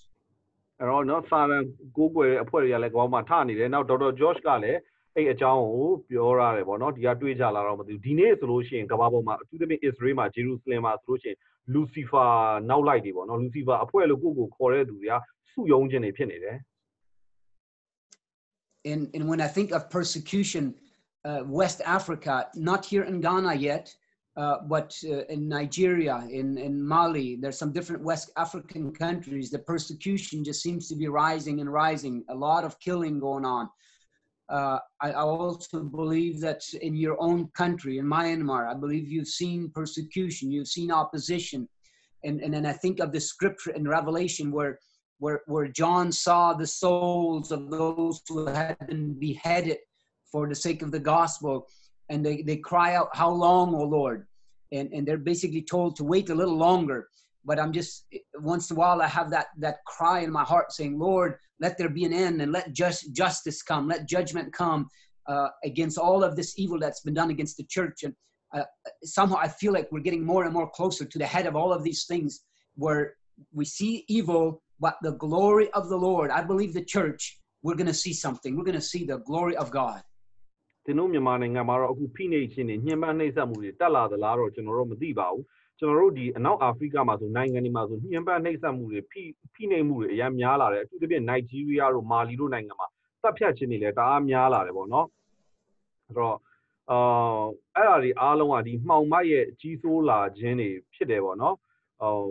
အဲ့တော့နော်စာလန်ကိုးကွယ်တဲ့အဖွဲ့တွေကလည်းကောင်းမှထနေတယ်နောက်ဒေါက်တာ George ကလည်း အဲ့အကြောင်းကိုပြောရတယ်ပေါ့နော်ဒီကတွေးကြလာတော့မသိဘူးဒီနေ့ဆိုလို့ရှိရင်ကမ္ဘာပေါ်မှာအထူးသဖြင့် Israel မှာ Jerusalem မှာဆိုလို့ရှိရင် Lucifer နောက်လိုက်တွေပေါ့နော် Lucifer အဖွဲ့လို့ကိုယ့်ကိုခေါ်တဲ့သူတွေကစုယုံခြင်းတွေဖြစ်နေတယ် and and when I think of persecution, uh, West Africa, not here in Ghana yet, uh, but uh, in Nigeria, in in Mali, there's some different West African countries. The persecution just seems to be rising and rising. A lot of killing going on. Uh, Uh, I, I also believe that in your own country, in Myanmar, I believe you've seen persecution, you've seen opposition, and and then I think of the scripture in Revelation where where, where John saw the souls of those who had been beheaded for the sake of the gospel. And they, they cry out, How long, O Lord? And, and they're basically told to wait a little longer but I'm just once in a while I have that that cry in my heart saying, Lord, let there be an end and let just justice come, let judgment come uh, against all of this evil that's been done against the church. And uh, somehow I feel like we're getting more and more closer to the head of all of these things where we see evil, but the glory of the Lord. I believe the church, we're going to see something. We're going to see the glory of God. တင်တို့မြန်မာနိုင်ငံမှာတော့အခုဖိနှိပ်ခြင်းတွေညှဉ်းပန်းနှိပ်စက်မှုတွေတက်လာသလားတော့ကျွန်တော်တို့မသိပါဘူး ကျွန်တော်တို့ဒီအနောက်အာဖရိကမှာဆိုနိုင်ငံတွေမှာဆိုညှဉ်းပန်းနှိပ်စက်မှုတွေဖိဖိနှိပ်မှုတွေအများများလာတယ်အထူးသဖြင့်နိုင်ဂျီးရီးယားတို့မာလီတို့နိုင်ငံမှာတပ်ဖြတ်ခြင်းတွေလည်းတအားများလာတယ်ပေါ့နော်အဲ့တော့အာအဲ့ဒါတွေအားလုံးကဒီမှောင်မိုက်ရဲ့ကြီးစိုးလာခြင်းတွေဖြစ်တယ်ပေါ့နော်ဟို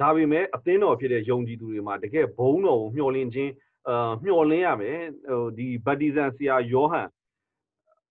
ဒါပေမဲ့အသင်းတော်ဖြစ်တဲ့ယုံကြည်သူတွေမှာတကယ်ဘုံတော်ကိုမျှော်လင့်ခြင်းအာမျှော်လင့်ရမယ်ဟိုဒီဗတ္တိဇန်ဆရာယောဟန်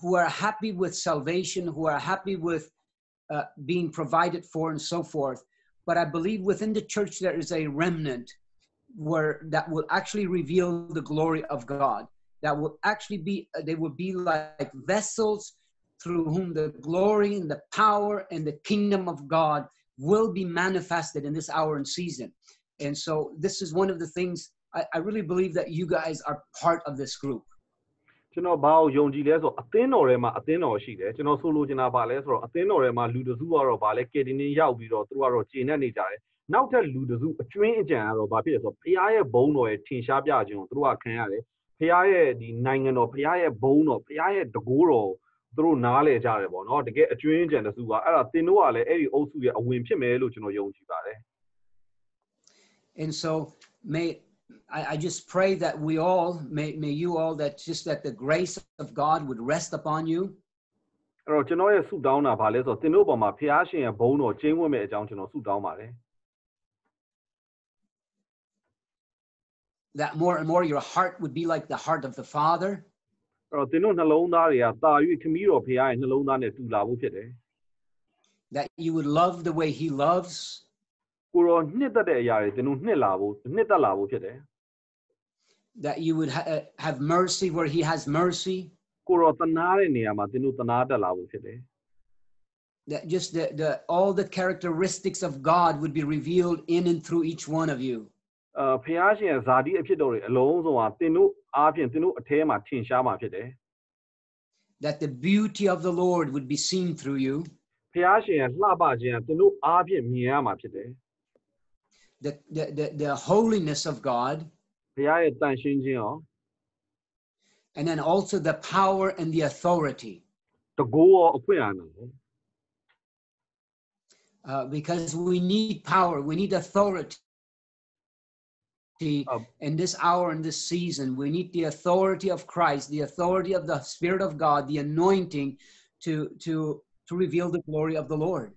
who are happy with salvation, who are happy with uh, being provided for, and so forth. But I believe within the church there is a remnant where that will actually reveal the glory of God. That will actually be they will be like vessels through whom the glory and the power and the kingdom of God will be manifested in this hour and season. And so this is one of the things I, I really believe that you guys are part of this group. ကျွန်တော်ဘာကိုယုံကြည်လဲဆိုအသင်းတော်ထဲမှာအသင်းတော်ရှိတယ်ကျွန်တော်ဆိုလိုချင်တာဘာလဲဆိုတော့အသင်းတော်ထဲမှာလူတစုကတော့ဘာလဲကေတင်င်းရောက်ပြီးတော့သူတို့ကတော့ကျင့်နေနေကြတယ်နောက်ထပ်လူတစုအကျွင်းအကြံကတော့ဘာဖြစ်လဲဆိုတော့ဖရားရဲ့ဘုန်းတော်ရဲ့ထင်ရှားပြခြင်းကိုသူတို့ကခံရတယ်ဖရားရဲ့ဒီနိုင်ငံတော်ဖရားရဲ့ဘုန်းတော်ဖရားရဲ့တကိုးတော်သူတို့နားလဲကြတယ်ပေါ့နော်တကယ်အကျွင်းအကြံတစုကအဲ့ဒါသင်တို့ကလည်းအဲ့ဒီအုပ်စုရဲ့အဝင်ဖြစ်မယ်လို့ကျွန်တော်ယုံကြည်ပါတယ် And so may I, I just pray that we all, may, may you all, that just that the grace of God would rest upon you. အဲ့တော့ကျွန်တော်ရဲ့ဆုတောင်းတာဘာလဲဆိုတော့သင်တို့ပေါ်မှာဖရားရှင်ရဲ့ဘုန်းတော်ကျင်းဝတ်မဲ့အကြောင်းကျွန်တော်ဆုတောင်းပါတယ် That more and more your heart would be like the heart of the Father. အဲ့တော့သင်တို့နှလုံးသားတွေကတာ၍ခမည်းတော်ဖရားရဲ့နှလုံးသားနဲ့တူလာဖို့ဖြစ်တယ် That you would love the way He loves. ကိုရောနှစ်သက်တဲ့အရာတွေသင်တို့နှစ်လာဖို့နှစ်သက်လာဖို့ဖြစ်တယ် That you would ha- uh, have mercy where He has mercy. ကိုရောတနာတဲ့နေရာမှာသင်တို့တနာတက်လာဖို့ဖြစ်တယ် That just the, the all the characteristics of God would be revealed in and through each one of you. အာဖရားရှင်ရဲ့ဇာတိအဖြစ်တော်တွေအလုံးစုံဟာသင်တို့အားဖြင့်သင်တို့အထဲမှာထင်ရှားမှာဖြစ်တယ် That the beauty of the Lord would be seen through you. ဖရားရှင်ရဲ့လှပခြင်းကသင်တို့အားဖြင့်မြင်ရမှာဖြစ်တယ် The, the, the, the holiness of God. ဖရားရဲ့တန်ရှင်းခြင်းရော And then also the power and the authority. တကိုးရောအခွင့်အာဏာရော uh, because we need power, we need authority Um, in this hour and this season. We need the authority of Christ, the authority of the Spirit of God, the anointing to to to reveal the glory of the Lord.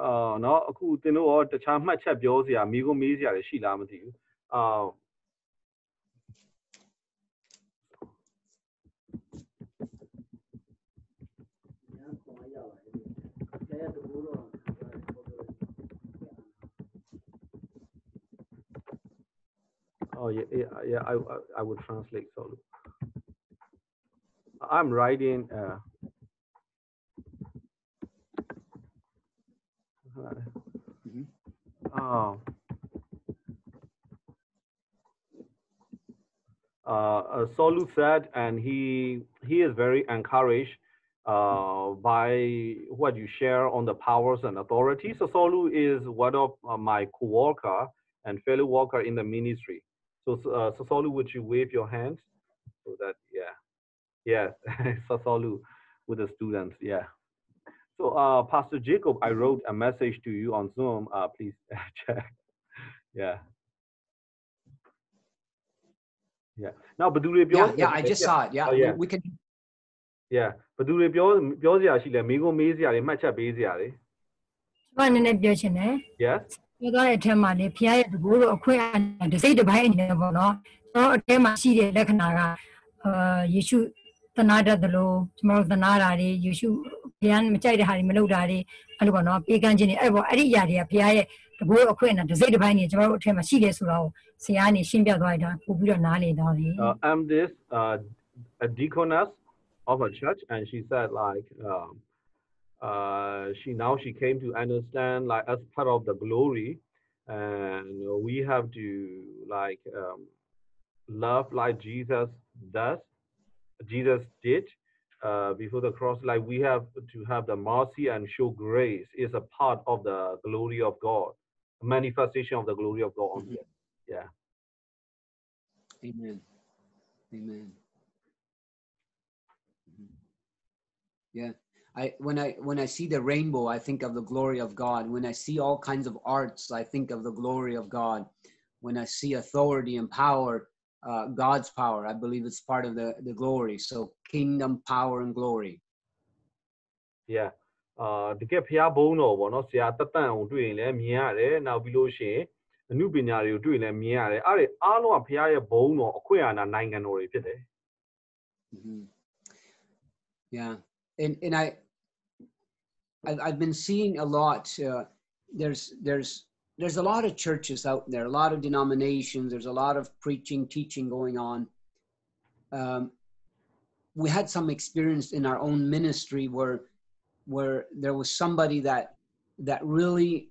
အာနော်အခုသင်တို့ရောတခြားမှတ်ချက်ပြောစရာမိကိုမေးစရာလည်းရှိလားမသိဘူးအာ Oh yeah, yeah, I, I, would will translate solo. I'm writing uh, Mhm. uh, uh, Solu said, and he he is very encouraged uh, by what you share on the powers and authority. So Solu is one of uh, my co-worker, and fellow worker in the ministry. So, uh, Sasolu, would you wave your hands so that yeah, yeah, Sasolu with the students, yeah. So, uh, Pastor Jacob, I wrote a message to you on Zoom. Uh, please check. Yeah. Yeah. Now,ဘယ်သူတွေပြော Yeah, yeah, I just saw it. Yeah, Oh, we- yeah. we can. Yeah ဘယ်သူတွေပြောပြောစရာရှိလဲမိကုန်းမေးစရာတွေမှတ်ချက်ပေးစရာတွေ ကျွန်မနည်းနည်းပြောချင်တယ် Yes ပြောသွားတဲ့အထက်မှာလေဖခင်ရဲ့တကူလို့အခွင့်အာဏာတစ်စိတ်တစ်ပိုင်းအနေနဲ့ပေါ့နော်ကျွန်တော်အထဲမှာရှိတဲ့လက္ခဏာကအာယေရှုသနာတတ်တယ်လို့ကျွန်တော်တို့သနာတာတွေယေရှု ဖခင်မကြိုက်တဲ့ဟာတွေမလုပ်တာတွေအဲ့လိုပေါ့နော်ပေးကမ်းခြင်းတွေအဲ့ပေါ့အဲ့ဒီအရာတွေကဖခင်ရဲ့တကူအခွင့်အာဏာတစ်စိတ်တစ်ပိုင်းနေကျွန်တော်တို့အထက်မှာရှိတယ်ဆိုတော့ဆရာကနေရှင်းပြသွားလိုက်တာပို့ပြီးတော့နားလေသွားပြီ uh, I'm this uh, a deaconess of a church, and she said like um, uh, she now she came to understand like as part of the glory, and we have to like um, love like Jesus does, Jesus did. uh, before the cross, like we have to have the mercy and show grace is a part of the glory of God, manifestation of the glory of God on Mhm. Yeah. Amen. Amen. Mhm. Yeah. I when I when I see the rainbow, I think of the glory of God. When I see all kinds of arts, I think of the glory of God. When I see authority and power, uh, God's power, I believe it's part of the, the glory. So kingdom, power, and glory. yeah အာတကယ်ဖျားဘုံတော်ပေါ့နော်ဆရာတက်တန့်အောင်တွေ့ရင်လည်းမြင်ရတယ်နောက်ပြီးလို့ရှိရင်အမှုပညာတွေကိုတွေ့ရင်လည်းမြင်ရတယ်အဲ့ဒါအားလုံးကဖျားရဲ့ဘုံတော်အခွင့်အာဏာနိုင်ငံတော်တွေဖြစ်တယ် Mhm. Yeah, and and I, I've, I've been seeing a lot. Uh, there's there's there's a lot of churches out there, a lot of denominations. There's a lot of preaching, teaching going on. Um, we had some experience in our own ministry where where there was somebody that that really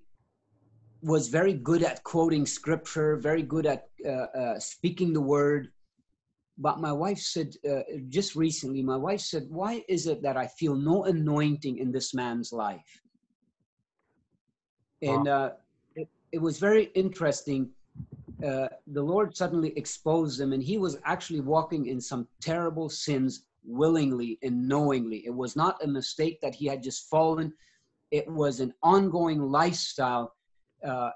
was very good at quoting scripture, very good at uh, uh, speaking the word, but my wife said uh, just recently my wife said why is it that i feel no anointing in this man's life and uh, it, was very interesting uh, the lord suddenly exposed him and he was actually walking in some terrible sins willingly and knowingly. It was not a mistake that he had just fallen. It was an ongoing lifestyle uh,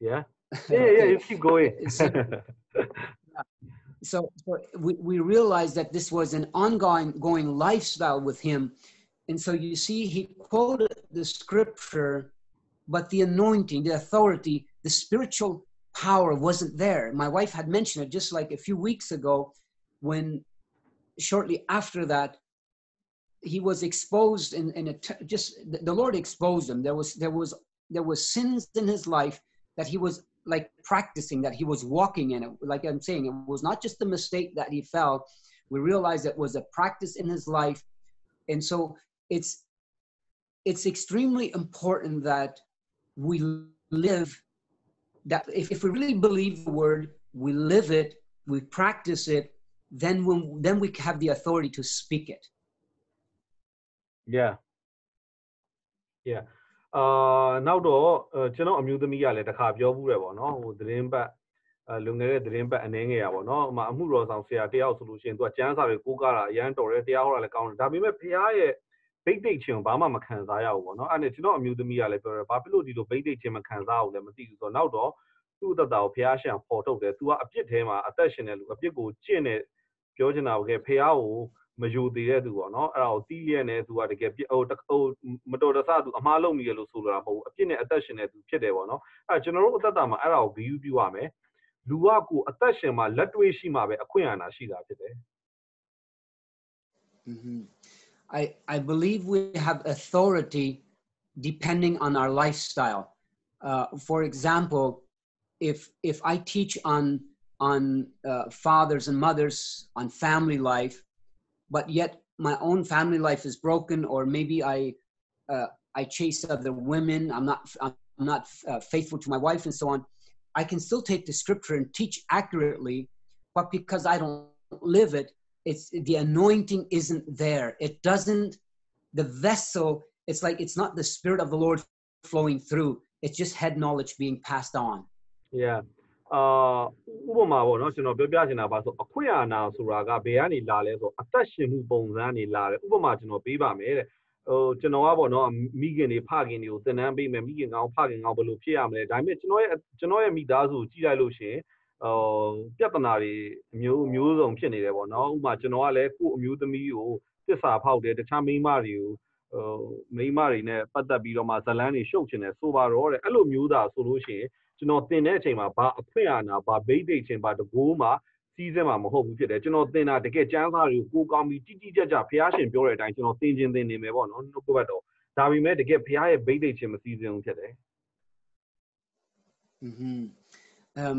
yeah. Yeah yeah If you keep going. So- so, so we, we realized that this was an ongoing going lifestyle with him. And so you see he quoted the scripture but the anointing the authority the spiritual power wasn't there. My wife had mentioned it just like a few weeks ago when shortly after that he was exposed in, in a t- just the the lord exposed him. There was there was there was sins in his life that he was like practicing that he was walking in it. Like i'm saying it was not just a mistake that he fell we realized it was a practice in his life. And so it's it's extremely important that we live that if, if we really believe the word we live it we practice it then when then we have the authority to speak it yeah yeah အာနောက်တော့အဲကျွန်တော်အမျိုးသမီးကလည်းတစ်ခါပြောဘူးတယ်ပေါ့နော်ဟိုသတင်းပတ်အဲလွန်ခဲ့တဲ့သတင်းပတ်အနေငယ်ရပေါ့နော်ဟိုမှာအမှုတော်ဆောင်ဆရာတယောက်ဆိုလို့ရှိရင်သူကကျမ်းစာတွေကိုးကားတာအရန်တော်တယ်တရားဟောတာလည်းကောင်းတယ်ဒါပေမဲ့ဘုရားရဲ့ ဘိတ်တိတ်ခြင်းကိုဘာမှမခံစားရဘူးပေါ့နော်အဲ့ဒါနဲ့ကျွန်တော်အမျိုးသမီးကလည်းပြောတယ်ဘာဖြစ်လို့ဒီလိုဘိတ်တိတ်ခြင်းမခံစားဘူးလဲမသိဘူးဆိုတော့နောက်တော့သူ့အသက်တာကိုဘုရားရှင်ပေါ်ထုတ်တယ်သူကအပြစ်ထဲမှာအသက်ရှင်တဲ့လူအပြစ်ကိုကျင့်တဲ့ပြောချင်တာကဘုရားကိုမယိုသေးတဲ့သူပေါ့နော်အဲ့ဒါကိုတီးလျက်နဲ့သူကတကယ်ပြစ်ဟိုတဟိုမတော်တဆသူအမှားလုပ်မိရလို့ဆိုလိုတာမဟုတ်ဘူးအပြစ်နဲ့အသက်ရှင်တဲ့သူဖြစ်တယ်ပေါ့နော်အဲ့ကျွန်တော်တို့အသက်တာမှာအဲ့ဒါကိုဂရုပြုရမယ်လူကကိုအသက်ရှင်မှာလက်တွေ့ရှိမှာပဲအခွင့်အာဏာရှိတာဖြစ်တယ် Mhm. I, I believe we have authority depending on our lifestyle. Uh, for example, if if I teach on on uh, fathers and mothers on family life, but yet my own family life is broken, or maybe I uh, I chase other women, I'm not I'm not uh, faithful to my wife, and so on. I can still take the scripture and teach accurately, but because I don't live it, it's the anointing isn't there it doesn't the vessel it's like it's not the spirit of the lord flowing through it's just head knowledge being passed on yeah အာဥပမာပေါ့နော်ကျွန်တော်ပြောပြချင်တာပါဆိုအခွင့်အာဏာဆိုတာကဘယ်ကနေလာလဲဆိုအသက်ရှင်မှုပုံစံကနေလာတယ်ဥပမာကျွန်တော်ပေးပါမယ်တဲ့ဟိုကျွန်တော်ကပေါ့နော်မိခင်တွေဖခင်တွေကိုသင်တန်းပေးမယ်မိခင်ကောင်ဖခင်ကောင်ဘယ်လိုဖြစ်ရမလဲဒါပေမဲ့ကျွန်တော်ရဲ့ကျွန်တော်ရဲ့မိသားစုကြည့်လိုက်လို့ရှိရင် ဟိုပြဿနာတွေအမျိုးမျိုးစုံဖြစ်နေတယ်ပေါ့နော်ဥပမာကျွန်တော်ကလည်းကို့အမျိုးသမီးကိုသစ္စာဖောက်တယ်တခြားမိန်းမတွေကိုဟိုမိန်းမတွေနဲ့ပတ်သက်ပြီးတော့မှဇလန်းတွေရှုပ်ချင်တယ်ဆိုပါတော့တဲ့အဲ့လိုမျိုးသားဆိုလို့ရှိရင်ကျွန်တော်သင်တဲ့အချိန်မှာဘာအခွင့်အာဏာဘာဘိတ်ဒိတ်ချင်းဘာတကိုးမှာစီးစင်းမှာမဟုတ်ဘူးဖြစ်တယ်ကျွန်တော်သင်တာတကယ်ကျမ်းစာတွေကိုကိုကောင်းပြီးတိတိကျကျဘုရားရှင်ပြောတဲ့အတိုင်းကျွန်တော်သင်ခြင်းသင်နေမယ်ပေါ့နော်နှုတ်ကပတ်တော်ဒါပေမဲ့တကယ်ဘုရားရဲ့ဘိတ်ဒိတ်ချင်းမစီးစင်းဘူးဖြစ်တယ် hmm um,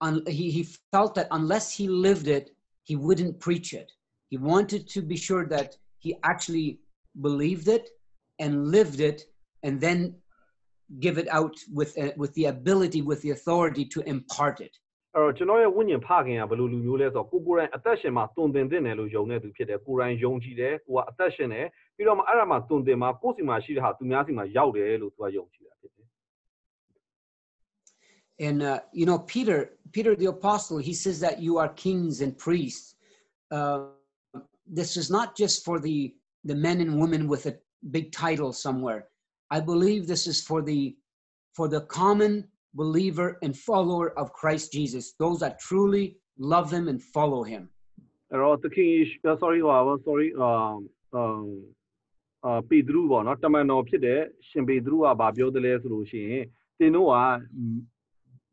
un, he, he felt that unless he lived it, he wouldn't preach it. He wanted to be sure that he actually believed it and lived it and then give it out with, uh, with the ability, with the authority to impart it. အဲ့တော့ကျွန်တော်ရဲ့ဝိညာဉ်ဖခင်ကဘယ်လိုလူမျိုးလဲဆိုတော့ကိုကိုယ်တိုင်အသက်ရှင်မှာတုံသင်သင့်တယ်လို့ယုံတဲ့သူဖြစ်တယ်ကိုယ်တိုင်ယုံကြည်တယ်ကိုကအသက်ရှင်တယ်ပြီးတော့မှအဲ့ဒါမှတုံသင်မှာကိုယ့်စီမှာရှိတဲ့ဟာသူများစီမှာရောက်တယ်လို့သူကယုံကြည်တာဖြစ်တယ် And uh, you know, Peter, Peter the apostle, he says that you are kings and priests. Uh, this is not just for the the men and women with a big title somewhere. I believe this is for the for the common believer and follower of Christ Jesus, those that truly love him and follow him. အဲ့တော့သခင်ယေရှု sorry ဟောပါ sorry အာအာပေဒရုပေါ့နော်တမန်တော်ဖြစ်တဲ့ရှင်ပေဒရုကဗာပြောတယ်လဲဆိုလို့ရှိရင်တင်တို့က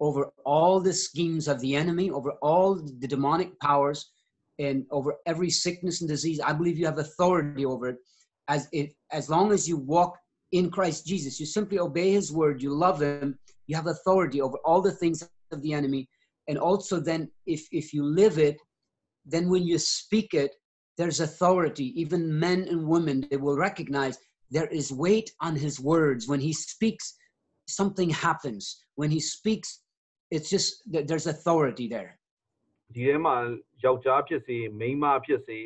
over all the schemes of the enemy, over all the demonic powers, and over every sickness and disease. I believe you have authority over it. As as long as you walk in Christ Jesus, you simply obey His word, you love Him, you have authority over all the things of the enemy, and also then if if you live it then when you speak it there's authority even men and women they will recognize there is weight on his words when he speaks something happens when he speaks it's just that there's authority there ဒီထဲမှာယောက်ျားဖြစ်စေမိန်းမဖြစ်စေ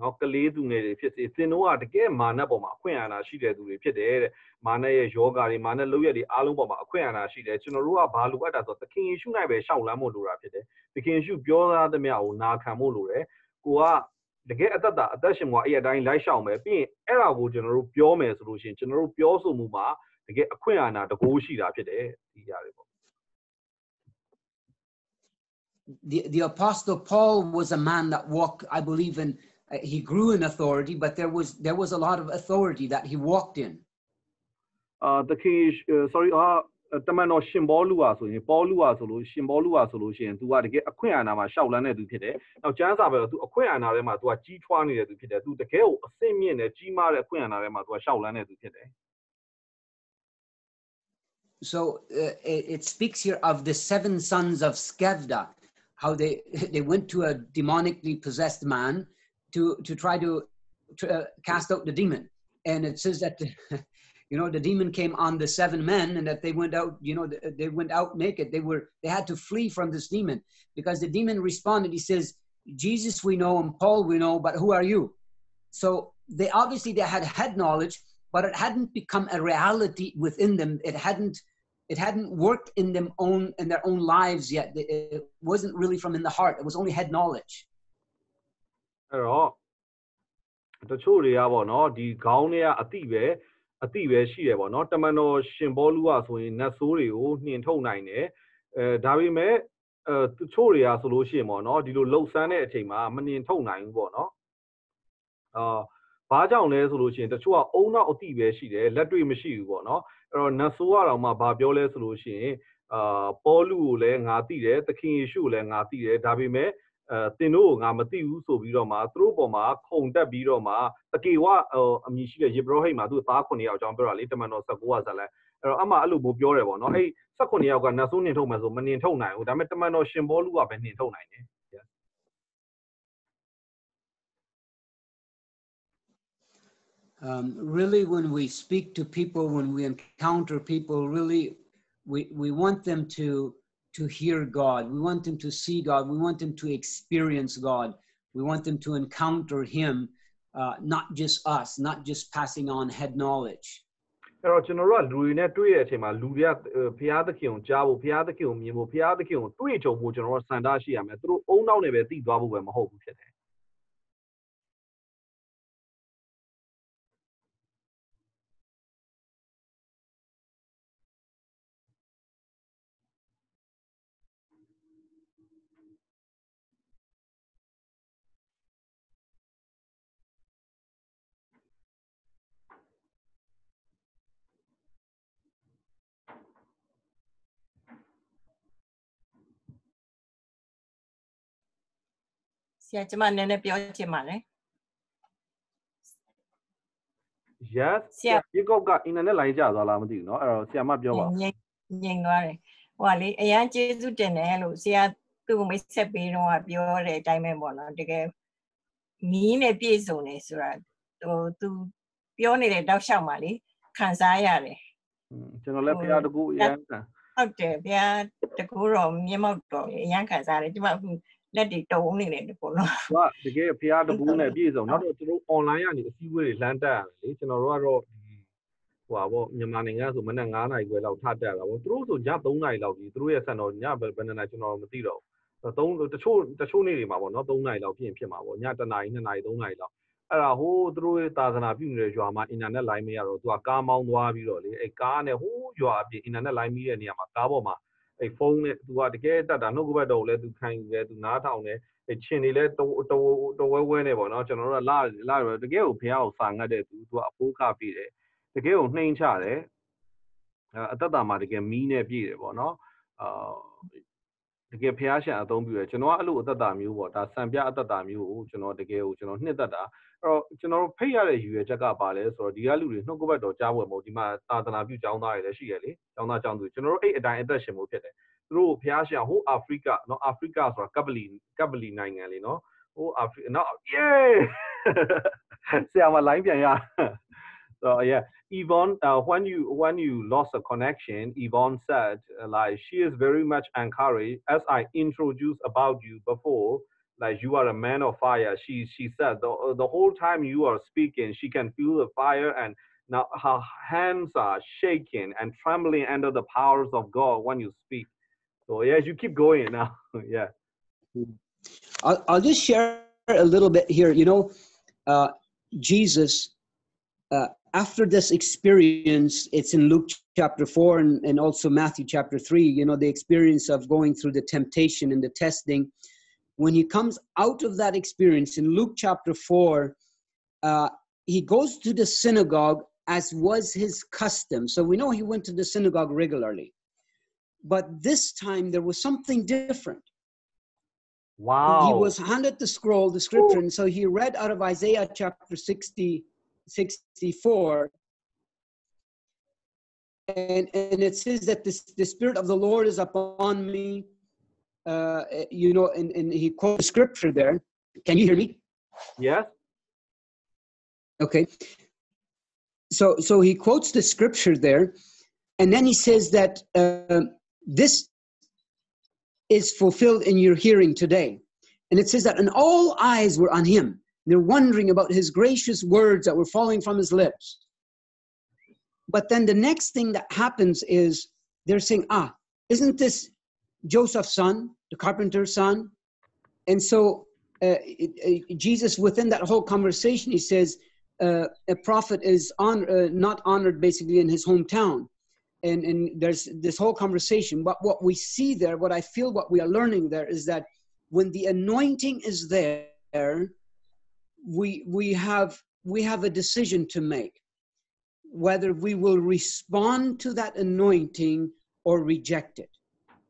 နော်ကလေးသူငယ်တွေဖြစ်စေသင်တို့ကတကယ်မာနပေါ်မှာအခွင့်အာဏာရှိတဲ့သူတွေဖြစ်တယ်တဲ့မာနရဲ့ယောဂါတွေမာနလောက်ရတွေအားလုံးပေါ်မှာအခွင့်အာဏာရှိတယ်ကျွန်တော်တို့ကဘာလိုအပ်တာဆိုသခင်ယေရှု၌ပဲရှောက်လန်းဖို့လိုတာဖြစ်တယ်သခင်ယေရှုပြောသားသမျှကိုနာခံဖို့လိုတယ်ကိုကတကယ်အသက်တာအသက်ရှင်မှာအဲ့အတိုင်းလိုက်ရှောက်မယ်ပြီးရင်အဲ့ဒါကိုကျွန်တော်တို့ပြောမယ်ဆိုလို့ရှိရင်ကျွန်တော်တို့ပြောဆိုမှုမှာတကယ်အခွင့်အာဏာတကိုးရှိတာဖြစ်တယ်ဒီຢာတွေပေါ့ the, the apostle paul was a man that walked i believe in uh, he grew in authority but there was there was a lot of authority that he walked in. Uh the uh, sorry uh တမန်တော်ရှင်ဘောလူဟာဆိုရင်ပေါလူဟာဆိုလို့ရှင်ဘောလူဟာဆိုလို့ရှင် तू ကတကယ်အခွင့်အာဏာမှာရှောက်လန်းတဲ့သူဖြစ်တယ်။နောက်ကျမ်းစာပဲ तू အခွင့်အာဏာထဲမှာ तू ကကြီးထွားနေတဲ့သူဖြစ်တယ်။ तू တကယ်ကိုအစင့်မြင့်တဲ့ကြီးမားတဲ့အခွင့်အာဏာထဲမှာ तू ကရှောက်လန်းတဲ့သူဖြစ်တယ်။ So uh, it, it speaks here of the seven sons of Sceva how they they went to a demonically possessed man to to try to, to uh, cast out the demon. And it says that you know the demon came on the seven men and that they went out you know they went out naked. They were they had to flee from this demon because the demon responded. He says jesus we know and paul we know but who are you? So they obviously they had head knowledge but it hadn't become a reality within them. It hadn't it hadn't worked in them own in their own lives yet it it wasn't really from in the heart it was only head knowledge အဲ့တော့တချို့တွေကပေါ့နော်ဒီခေါင်းတွေကအတိပဲအတိပဲရှိတယ်ပေါ့နော်တမန်တော်ရှင်ဘောလူဟာဆိုရင်နတ်ဆိုးတွေကိုနှင်ထုတ်နိုင်တယ်အဲဒါပေမဲ့အဲတချို့တွေကဆိုလို့ရှိရင်ပေါ့နော်ဒီလိုလှုပ်ဆန်းတဲ့အချိန်မှာမနှင်ထုတ်နိုင်ဘူးပေါ့နော်အာဘာကြောင့်လဲဆိုလို့ရှိရင်တချို့ကအုံနောက်အတိပဲရှိတယ်လက်တွေ့မရှိဘူးပေါ့နော် အဲ့တော့နတ်ဆိုးကတော့မှဘာပြောလဲဆိုလို့ရှိရင်အာပေါလုကိုလည်းငါသိတယ်သခင်ယေရှုကိုလည်းငါသိတယ်ဒါပေမဲ့အဲတင်တို့ကိုငါမသိဘူးဆိုပြီးတော့မှသူတို့ပေါ်မှာခုံတက်ပြီးတော့မှတကေဝအမည်ရှိတဲ့ယေဘရဟိတ်မှာသူသား9ယောက်အကြောင်းပြောတာလေတမန်တော်19ကဇာတ်လမ်းအဲ့တော့အမှအဲ့လိုမျိုးပြောတယ်ပေါ့နော်အဲ့18ယောက်ကနတ်ဆိုးနှင်ထုတ်မယ်ဆိုမနှင်ထုတ်နိုင်ဘူးဒါပေမဲ့တမန်တော်ရှင်ဘောလူကပဲနှင်ထုတ်နိုင်တယ် um, really when we speak to people when we encounter people really we, we want them to to hear god we want them to see god we want them to experience god we want them to encounter him uh, not just us not just passing on head knowledge အဲ့တော့ကျွန်တော်တို့ကလူတွေနဲ့တွေ့ရတဲ့အချိန်မှာလူတွေကဘုရားသခင်ကိုကြားဖို့ဘုရားသခင်ကိုမြင်ဖို့ဘုရားသခင်ကိုတွေ့ကြုံဖို့ကျွန်တော်တို့စံတားရှိရမယ်သူတို့အုံနောက်နဲ့ပဲတည်သွားဖို့ပဲမဟုတ်ဘူးဖြစ်တယ် ။ ဆရာကျမနည်းနည်းပြောချင်ပါလေ yes ဆရာ ဒီကောက်က internet line ကျသွားလားမသိဘူးเนาะအဲ့တော့ဆရာမပြောပါဦး ငြိမ်ငြိမ်သွားတယ်ဟိုကလေအရန်ကျေးဇူးတင်တယ်လို့ဆရာသူ့ကိုမိတ်ဆက်ပေးတော့ကပြောတဲ့အတိုင်းပဲပေါ့နော်တကယ်မီးနဲ့ပြည့်စုံတယ်ဆိုတာဟိုသူပြောနေတဲ့တောက်လျှောက်မှာလေခံစားရတယ် อืมကျွန်တော်လည်းဘုရားတကူအရန်ခံ ဟုတ်တယ်ဗျာတကူတော့မျက်မှောက်တော့အရန်ခံစားရတယ်ကျမအခု လက်တွေတုံနေတယ်ပေါ့နော်သူကတကယ်ဘုရားတကူနဲ့ပြည့်စုံနောက်တော့သူတို့ online ကနေအစည်းအဝေးတွေလမ်းတက်ရတယ်လေကျွန်တော်တို့ကတော့ဒီဟိုပါဗောမြန်မာနိုင်ငံဆိုမနက်9နာရီခွဲလောက်ထတက်တာဗောသူတို့ဆိုည3နာရီလောက်ကြီးသူတို့ရဲ့စံတော်ညဘယ်ဘယ်နှစ်နာရီကျွန်တော်မသိတော့ဘူးသုံးတချို့တချို့နေ့တွေမှာပေါ့နော်3နာရီလောက်ဖြစ်ရင်ဖြစ်မှာပေါ့ည1နာရီ2နာရီ3နာရီလောက်အဲ့ဒါဟိုးသူတို့ရဲ့သာသနာပြုနေတဲ့ရွာမှာအင်တာနက်လိုင်းမရတော့သူကကားမောင်းသွားပြီးတော့လေအဲ့ကားနဲ့ဟိုးရွာအပြင်အင်တာနက်လိုင်းမိတဲ့နေရာမှာကားပေါ်မှာ အဲ့ဖုန်းနဲ့သူကတကယ်တက်တာနှုတ်ကပတ်တော်ကိုလည်းသူခံယူတယ်သူနားထောင်တယ်အဲ့ချင်းနေလဲတတတဝဲဝဲနေပေါ့နော်ကျွန်တော်တို့ကလာလာတကယ်ကိုဖះကိုစာငတ်တဲ့သူသူကအဖိုးခပြီးတယ်တကယ်ကိုနှိမ်ချတယ်အသက်တာမှာတကယ်မီးနဲ့ပြည့်တယ်ပေါ့နော်အာတကယ်ဖះရှင်အသုံးပြုတယ်ကျွန်တော်ကအဲ့လိုအသက်တာမျိုးပေါ့ဒါစံပြအသက်တာမျိုးကိုကျွန်တော်တကယ်ကိုကျွန်တော်နှစ်သက်တာအဲ့ တော့ကျွန်တော်တို့ဖိတ်ရတဲ့ယူရချက်ကပါလဲဆိုတော့ဒီကလူတွေနှုတ်ကပတ်တော်ကြားပွဲမဟုတ်ဒီမှာသာသနာပြုကျောင်းသားတွေလည်းရှိရလေကျောင်းသားကျောင်းသူကျွန်တော်တို့အဲ့အတိုင်းအသက်ရှင်မှုဖြစ်တယ်သူတို့ဖျားရှင်ဟိုအာဖရိကနော်အာဖရိကဆိုတာကပလီကပလီနိုင်ငံလေနော်ဟိုအာဖရိနော် yay ဆရာမ line ပြန်ရ so yeah Yvonne uh, when you when you lost a connection Yvonne said uh, like she is very much encouraged as I introduced about you before like you are a man of fire she she said the, the whole time you are speaking she can feel the fire and now her hands are shaking and trembling under the powers of God when you speak so yes, you keep going now. yeah. I'll, I'll just share a little bit here. You know, uh, Jesus, uh, after this experience, it's in Luke chapter 4 and, and also Matthew chapter 3, you know, the experience of going through the temptation and the testing. When he comes out of that experience in Luke chapter 4, uh, he goes to the synagogue as was his custom. So we know he went to the synagogue regularly. But this time there was something different. Wow. He was handed the scroll, the scripture, and so he read out of Isaiah chapter 60, 64. And, and it says that this, the Spirit of the Lord is upon me. Uh, you know, and, and he quotes scripture there. Can you hear me? Yes. Okay. So, so he quotes the scripture there, and then he says that uh, this is fulfilled in your hearing today. And it says that, and all eyes were on him. They're wondering about his gracious words that were falling from his lips. But then the next thing that happens is they're saying, ah, isn't this Joseph's son, the carpenter's son? And so uh, it, uh, Jesus, within that whole conversation, he says, uh, a prophet is uh, not honored basically in his hometown. and and there's this whole conversation but what we see there what i feel what we are learning there is that when the anointing is there we we have we have a decision to make whether we will respond to that anointing or reject it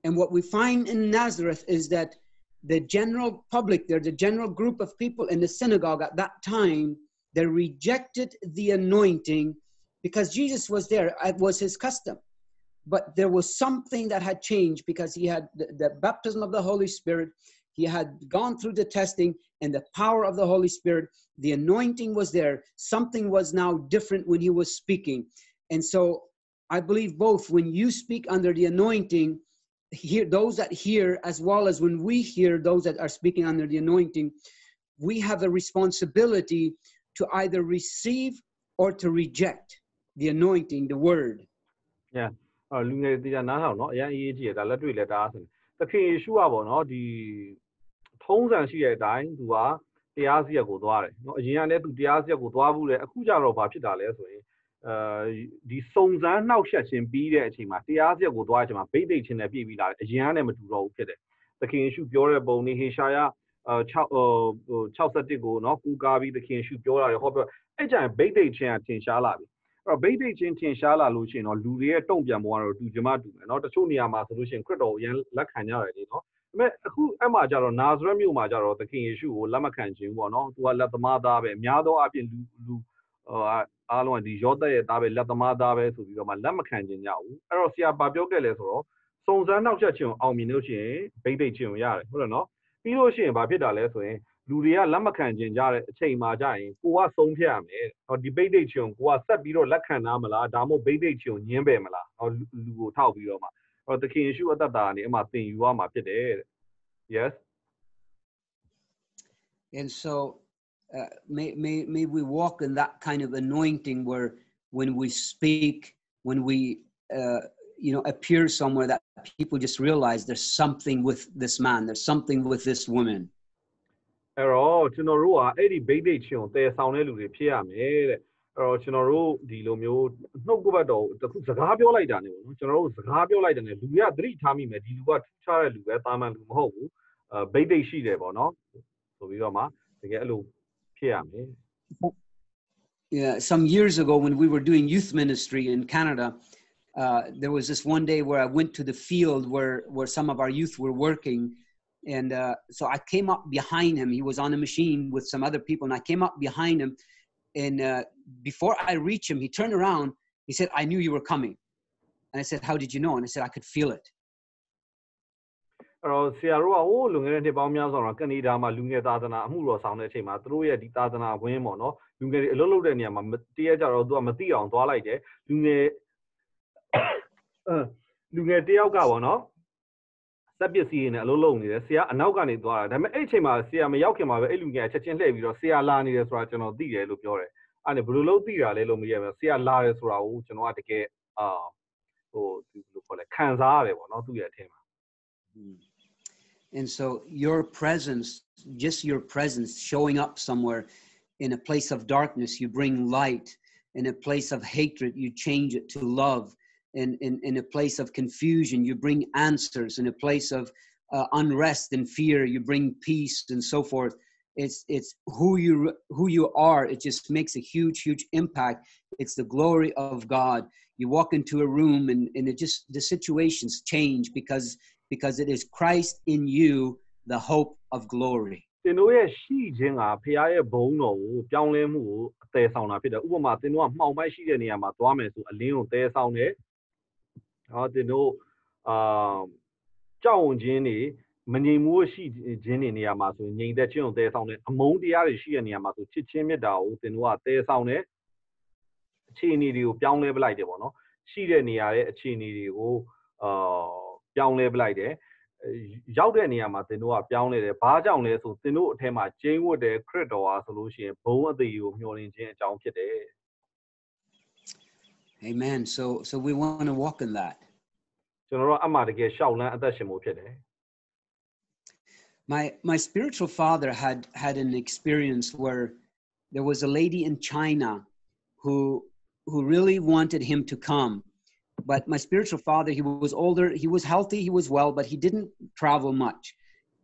and what we find in nazareth is that the general public there the general group of people in the synagogue at that time they rejected the anointing because Jesus was there. It was his custom. But there was something that had changed because he had the, the, baptism of the Holy Spirit. He had gone through the testing and the power of the Holy Spirit. The anointing was there. Something was now different when he was speaking. And so I believe both when you speak under the anointing, hear those that hear as well as when we hear those that are speaking under the anointing, we have a responsibility to either receive or to reject the anointing, the word. Yeah. အော်လူငယ်တရားနားထောင်နော်အရင်အရေးကြီးတယ်ဒါလက်တွေ့လက်တာဆိုသခင်ယေရှုကပေါ့နော်ဒီထုံးစံရှိတဲ့အတိုင်းသူကတရားစီရက်ကိုသွားတယ်နော်အရင်ကလည်းသူတရားစီရက်ကိုသွားဘူးလေအခုကျတော့ဘာဖြစ်တာလဲဆိုရင် အဲဒီစုံစမ်းနှောက်ယှက်ခြင်းပြီးတဲ့အချိန်မှာတရားစရက်ကိုသွားတဲ့အချိန်မှာဗိတ်သိက်ခြင်းနဲ့ပြည့်ပြီးလာတယ်အရင်ကလည်းမတူတော့ဘူးဖြစ်တယ်သခင်ယေရှုပြောတဲ့ပုံနေဟေရှာယ61ကိုနော်ကူကားပြီးသခင်ယေရှုပြောတာတွေဟောပြောအဲ့ကြရင်ဗိတ်သိက်ခြင်းကထင်ရှားလာပြီအဲ့တော့ဗိတ်သိက်ခြင်းထင်ရှားလာလို့ရှိရင်တော့လူတွေရဲ့တုံ့ပြန်မှုကတော့တူကြမတူမယ်နော်တချို့နေရာမှာဆိုလို့ရှိရင်ခရစ်တော်ကိုရန်လက်ခံကြရတယ်လေနော်ဒါပေမဲ့အခုအဲ့မှာကျတော့နာဇရက်မြို့မှာကျတော့သခင်ယေရှုကိုလက်မခံခြင်းပေါ့နော်သူကလက်သမားသားပဲအများသောအားဖြင့်လူလူဟို အားလုံးကဒီယောသက်ရဲ့သားပဲလက်သမားသားပဲဆိုပြီးတော့မှလက်မခံခြင်းကြဘူးအဲ့တော့ဆရာဘာပြောခဲ့လဲဆိုတော့စုံစမ်းနောက်ချက်ခြင်းကိုအောင်မြင်လို့ရှိရင်ဗိဒိတ်ခြင်းကိုရတယ်ဟုတ်တယ်နော်ပြီးလို့ရှိရင်ဘာဖြစ်တာလဲဆိုရင်လူတွေကလက်မခံကျင်ကြတဲ့အချိန်မှာကြရင်ကိုကဆုံးဖြတ်ရမယ်။ဟောဒီဘိတ်ဒိတ်ချွန်ကိုကဆက်ပြီးတော့လက်ခံနာမလားဒါမှမဟုတ်ဘိတ်ဒိတ်ချွန်ညင်းပယ်မလား။ဟောလူကိုထောက်ပြီးတော့မှဟောသခင်ယေရှုအသက်တာကနေအမှသင်ယူရမှာဖြစ်တယ်တဲ့။ Yes. And so uh, may may may we walk in that kind of anointing where when we speak when we uh, you know appear somewhere that people just realize there's something with this man there's something with this woman အဲ့တော့ကျွန်တော်တို့ကအဲ့ဒီဘိတ်ဒိတ်ချင်းကိုတည်ဆောင်တဲ့လူတွေဖြစ်ရမယ်တဲ့အဲ့တော့ကျွန်တော်တို့ဒီလိုမျိုးနှုတ်ကပတ်တော်တခုစကားပြောလိုက်တာ ਨੇ ပေါ့နော်ကျွန်တော်တို့စကားပြောလိုက်တယ် ਨੇ လူတွေကသတိထားမိမယ်ဒီလူကထူးခြားတဲ့လူပဲတာမန်လူမဟုတ်ဘူးအဲဘိတ်ဒိတ်ရှိတယ်ပေါ့နော်ဆိုပြီးတော့မှတကယ်အဲ့လို yeah, some years ago when we were doing youth ministry in Canada, uh, there was this one day where I went to the field where, where some of our youth were working. And uh, so I came up behind him. He was on a machine with some other people, and I came up behind him. And uh, before I reached him, he turned around. He said, I knew you were coming. And I said, How did you know? And I said, I could feel it. အဲ့တော့ဆရာတို့ကဟိုးလုံငယ်တဲ့နှစ်ပေါင်းများစွာတော့ကနေဒါမှာလူငယ်သာသနာအမှုတော်ဆောင်တဲ့အချိန်မှာသူတို့ရဲ့ဒီသာသနာဝင်းပေါ့နော်လူငယ်တွေအလုပ်လုပ်တဲ့နေရာမှာတရက်ကြတော့သူကမသိအောင်သွားလိုက်တယ်လူငယ်လူငယ်တယောက်ကပေါ့နော်စက်ပစ္စည်းတွေနဲ့အလုံးလုံးနေတယ်ဆရာအနောက်ကနေသွားတာဒါပေမဲ့အဲ့အချိန်မှာဆရာမရောက်ခင်မှာပဲအဲ့လူငယ်ချက်ချင်းလှည့်ပြီးတော့ဆရာလာနေတယ်ဆိုတာကျွန်တော်သိတယ်လို့ပြောတယ်အဲ့ဒါဘယ်လိုလုပ်သိတာလဲလို့မရဘူးဆရာလာတယ်ဆိုတာကိုကျွန်တော်ကတကယ်အာဟိုဘယ်လိုခေါ်လဲခံစားရတယ်ပေါ့နော်သူ့ရဲ့အထင်မှာ And so your presence, just your presence showing up somewhere in a place of darkness, you bring light. In a place of hatred, you change it to love in, in, in a place of confusion, you bring answers. In a place of uh, unrest and fear, you bring peace and so forth. It's, it's who, you, who you are. It just makes a huge, huge impact. It's the glory of God. You walk into a room and, and it just, the situations change because, because it is Christ in you, the hope of glory. တင်တို့ရဲ့ရှိခြင်းကဖခင်ရဲ့ဘုံတော်ကိုပြောင်းလဲမှုကိုအသေးဆောင်တာဖြစ်တယ်ဥပမာတင်တို့ကမှောင်မိုက်ရှိတဲ့နေရာမှာသွားမယ်ဆိုအလင်းကိုတဲဆောင်တယ်ဟောတင်တို့အာကြောက်ဝင်ခြင်းတွေမငြိမ်မှုရှိခြင်းတွေနေရာမှာဆိုရင်ငြိမ်သက်ခြင်းကိုတဲဆောင်တယ်အမုန်းတရားတွေရှိတဲ့နေရာမှာဆိုချစ်ချင်းမေတ္တာကိုတင်တို့ကတဲဆောင်တယ်အခြေအနေတွေကိုပြောင်းလဲပလိုက်တယ်ပေါ့နော်ရှိတဲ့နေရာရဲ့အခြေအနေတွေကိုအာ ပြောင်းလဲပလိုက်တယ်ရောက်တဲ့နေရာမှာသင်တို့ကပြောင်းလဲတယ်ဘာကြောင့်လဲဆိုသင်တို့အထက်မှာကျင်းဝတ်တဲ့ခရစ်တော်ဟာဆိုလို့ရှိရင်ဘုံအသေးကိုမျှော်လင့်ခြင်းအကြောင်းဖြစ်တယ် Amen. So so we want to walk in that. My my spiritual father had had an experience where there was a lady in China who who really wanted him to come but my spiritual father, he was older, he was healthy, he was well, but he didn't travel much.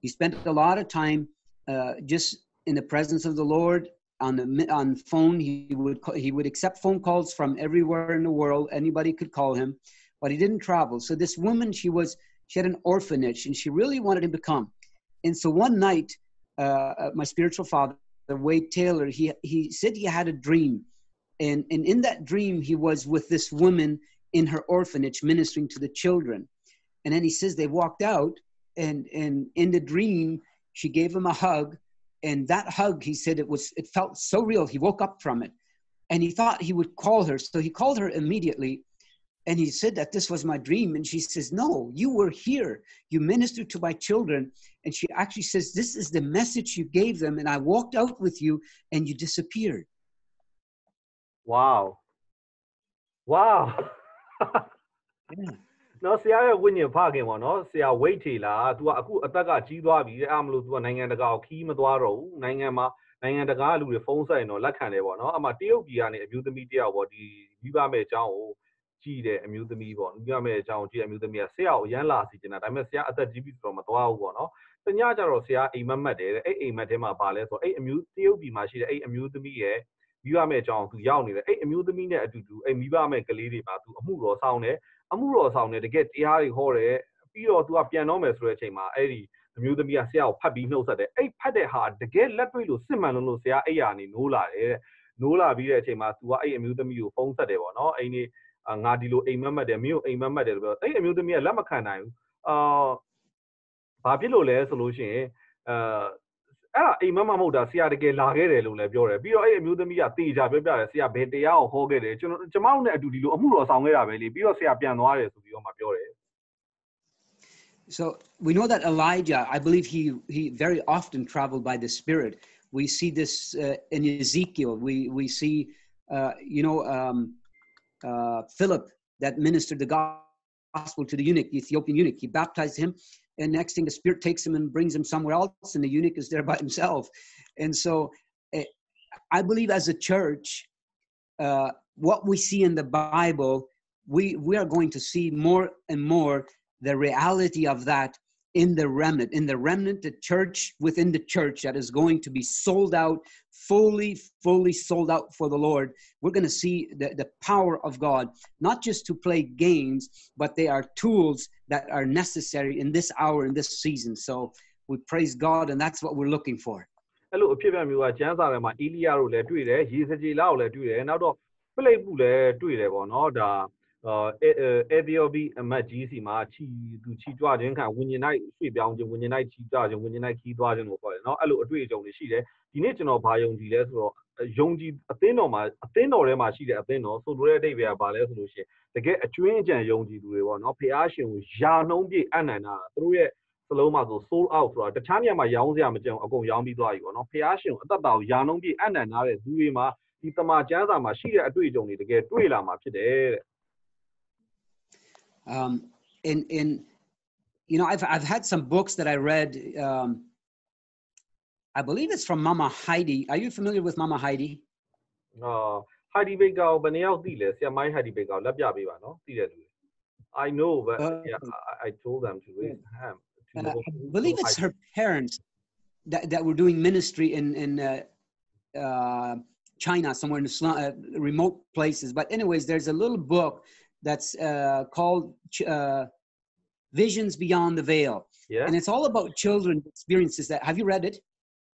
He spent a lot of time uh, just in the presence of the Lord on the on phone. He would he would accept phone calls from everywhere in the world. Anybody could call him, but he didn't travel. So this woman, she was she had an orphanage, and she really wanted him to come. And so one night, uh, uh my spiritual father, Wade Taylor, he he said he had a dream, and and in that dream he was with this woman in her orphanage ministering to the children. And then he says they walked out, and and in the dream she gave him a hug, and that hug he said it was it felt so real. He woke up from it, and he thought he would call her, so he called her immediately. And he said that this was my dream. And she says, No, you were here. You ministered to my children. And she actually says, This is the message you gave them. And I walked out with you and you disappeared. Wow. Wow. Yeah. နော်ဆရာရဲ့ဝိညာဉ်ဖခင်ပေါ့နော်ဆရာဝိတ်ထေလာ तू ကအခုအသက်ကကြီးသွားပြီအဲ့မလို့ तू ကနိုင်ငံတကာကိုခီးမသွားတော့ဘူးနိုင်ငံမှာနိုင်ငံတကာလူတွေဖုန်းဆက်ရင်တော့လက်ခံတယ်ပေါ့နော်အမှတရုတ်ပြည်ကနေအမျိုးသမီးတယောက်ပေါ့ဒီမိဘမဲ့အကြောင်းကိုကြည့်တဲ့အမျိုးသမီးပေါ့မိဘမဲ့အကြောင်းကြည့်တဲ့အမျိုးသမီးကဆရာကိုအရန်လာစီတင်တာဒါပေမဲ့ဆရာအသက်ကြီးပြီဆိုတော့မသွားဘူးပေါ့နော်တညကျတော့ဆရာအိမ်မက်မက်တယ်တဲ့အဲ့အိမ်မက်ထဲမှာပါလဲဆိုအဲ့အမျိုးတရုတ်ပြည်မှာရှိတဲ့အဲ့အမျိုးသမီးရဲ့ မိဘမဲ့အကြောင်းသူရောက်နေတယ်အဲ့အမျိုးသမီးနဲ့အတူတူအဲ့မိဘမဲ့ကလေးတွေမှာသူအမှုတော်ဆောင်တယ်အမှုတော်ဆောင်တယ်တကယ်တရားတွေဟောတယ်ပြီးတော့ तू ကပြန်တော့မယ်ဆိုတဲ့အချိန်မှာအဲ့ဒီအမျိုးသမီးကဆရာကိုဖတ်ပြီးနှုတ်ဆက်တယ်အဲ့ဖတ်တဲ့ဟာတကယ်လက်တွေ့လို့စစ်မှန်လို့လို့ဆရာအဲ့ရာနေနိုးလာတယ်တဲ့နိုးလာပြီးတဲ့အချိန်မှာ तू ကအဲ့အမျိုးသမီးကိုဖုန်းဆက်တယ်ပေါ့နော်အဲ့ဒီငါဒီလိုအိမ်မက်မက်တယ်မင်းကိုအိမ်မက်မက်တယ်လို့ပြောအဲ့အမျိုးသမီးကလက်မခံနိုင်ဘူးအာဘာဖြစ်လို့လဲဆိုလို့ရှိရင်အာ အဲ့ဒါအိမ်မက်မမဟုတ်တာဆရာတကယ်လာခဲ့တယ်လို့လည်းပြောတယ်ပြီးတော့အဲ့အမျိုးသမီးကတေချာပြောပြတယ်ဆရာဘယ်တရားကိုဟောခဲ့တယ်ကျွန်တော်ကျမတို့နဲ့အတူဒီလိုအမှုတော်ဆောင်ခဲ့တာပဲလေပြီးတော့ဆရာပြန်သွားတယ်ဆိုပြီးတော့မှပြောတယ် So we know that Elijah, I believe he he very often traveled by the Spirit. We see this uh, in Ezekiel. We we see, uh, you know, um, uh, Philip that ministered the gospel to the eunuch, the Ethiopian eunuch. He baptized him, and next thing the Spirit takes him and brings him somewhere else, and the eunuch is there by himself. And so, uh, I believe as a church, uh, what we see in the Bible, we we are going to see more and more the reality of that in the remnant, in the remnant, the church within the church that is going to be sold out, fully, fully sold out for the Lord. We're going to see the, the power of God, not just to play games, but they are tools that are necessary in this hour, in this season. So we praise God, and that's what we're looking for. အဲ့လိုအဖြစ်ပြမျိုးကကျမ်းစာထဲမှာအီလိယတို့လည်းတွေ့တယ်ရေစကြည်လာကိုလည်းတွေ့တယ်နောက်တော့ပြလိပ်ပုလည်းတွေ့တယ်ပေါ့နော်ဒါ အဲအေဒီယိုဘီအမတ်ကြီးစီမှာချီသူချီကြွခြင်းခံဝิญဉ်၌ရွှေ့ပြောင်းခြင်းဝิญဉ်၌ချီကြွခြင်းဝิญဉ်၌ခီးသွားခြင်းကိုခေါ်တယ်နော်အဲ့လိုအတွေ့အကြုံတွေရှိတယ်ဒီနေ့ကျွန်တော်ဘာယုံကြည်လဲဆိုတော့ယုံကြည်အသင်းတော်မှာအသင်းတော်ထဲမှာရှိတဲ့အသင်းတော်ဆိုလိုတဲ့အဓိပ္ပာယ်ကဘာလဲဆိုလို့ရှိရင်တကယ်အကျွင်းအကြံယုံကြည်သူတွေပေါ့နော်ဖះရှင်ကိုယာနှုံးပြည့်အနန္တာသူတို့ရဲ့စလုံးမှာဆို soul out ဆိုတာတခြားနေရာမှာရောင်းစရာမကြံအကုန်ရောင်းပြီးသွားပြီပေါ့နော်ဖះရှင်ကိုအသက်တာကိုယာနှုံးပြည့်အနန္တာတဲ့သူတွေမှာဒီတမန်ကျမ်းစာမှာရှိတဲ့အတွေ့အကြုံတွေတကယ်တွေ့လာမှာဖြစ်တယ်တဲ့ Um, in in you know, I've I've had some books that I read. Um, I believe it's from Mama Heidi. Are you familiar with Mama Heidi? No, Heidi Baker, but now Yeah, my Heidi Baker. I know, but uh, yeah, I, I, told them to read yeah. him. Uh, I believe it's her parents that, that were doing ministry in in uh, uh, China, somewhere in the uh, remote places. But anyways, there's a little book that's uh, called uh, Visions Beyond the Veil, yeah and it's all about children's experiences. That have you read it?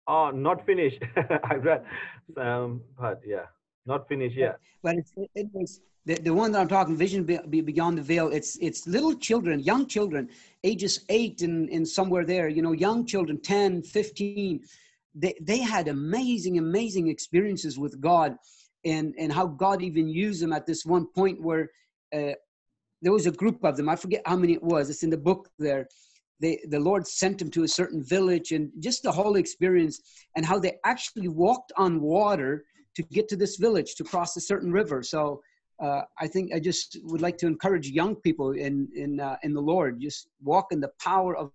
oh not finished I read um but yeah not finished yet But it's it was the, the one that I'm talking, Vision Be- Beyond the Veil. It's it's little children, young children, ages eight and and somewhere there. You know, young children, 10, 15. They they had amazing, amazing experiences with God, and and how God even used them at this one point where. Uh, there was a group of them. I forget how many it was. It's in the book there. They, the Lord sent them to a certain village and just the whole experience and how they actually walked on water to get to this village to cross a certain river. So uh, I think I just would like to encourage young people in in uh, in the Lord. Just walk in the power of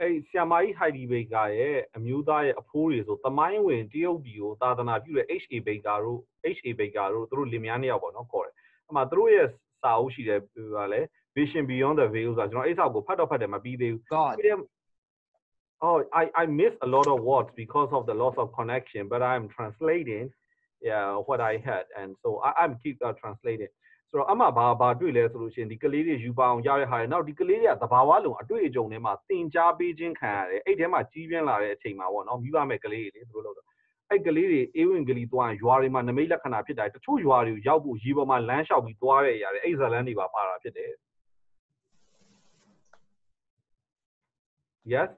အဲ့ဆီယမာကြီးဟိုင်ဒီဘေကာရဲ့အမျိုးသားရဲ့အဖိုးတွေဆိုတမိုင်းဝင်တရုတ်ပြည်ကိုသာသနာပြုတဲ့ HA ဘေကာတို့ HA ဘေကာတို့သူတို့လင်မယားနှစ်ယောက်ပေါ့နော်ခေါ်တယ် အမှသူတို့ရဲ့ စာအုပ်ရှိတယ်ပြောလဲ Vision Beyond the Veil ဆိုတာကျွန်တော်အဲ့စာကိုဖတ်တော့ဖတ်တယ်မပြီးသေးဘူး God. Oh, I, I miss a lot of words because of the loss of connection, but I'm translating yeah, what I had. And so I, I'm keep uh, translating. ဆိုတော့အမှဘာဘာတွေ့လဲဆိုလို့ရှိရင်ဒီကလေးတွေယူပါအောင်ရတဲ့ဟာတွေနောက်ဒီကလေးတွေကသဘာဝလုံးအတွေ့အကြုံတွေမှာသင်ကြားပေးခြင်းခံရတယ်အဲ့ထဲမှာကြီးပြင်းလာတဲ့အချိန်မှာပေါ့နော်မိဘမဲ့ကလေးတွေလေသူတို့လို့ အဲ့ကလေးတွေအေးဝင်ကလေးသွားရင်ရွာတွေမှာနမိတ်လက္ခဏာဖြစ်တာတချို့ရွာတွေကိုရောက်ဖို့ရေပေါ်မှာလမ်းလျှောက်ပြီးသွားတဲ့အရာတွေအဲ့ဇလန်းတွေပါပါတာဖြစ်တယ် Yes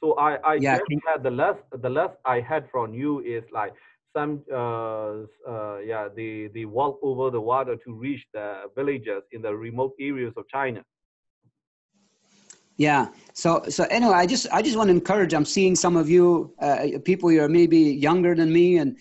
so I I Yeah, guess can- that the less the less I had from you is like some uh, uh yeah they they walk over the water to reach the villages in the remote areas of China yeah. So so anyway, I just I just want to encourage. I'm seeing some of you uh, people who are maybe younger than me, and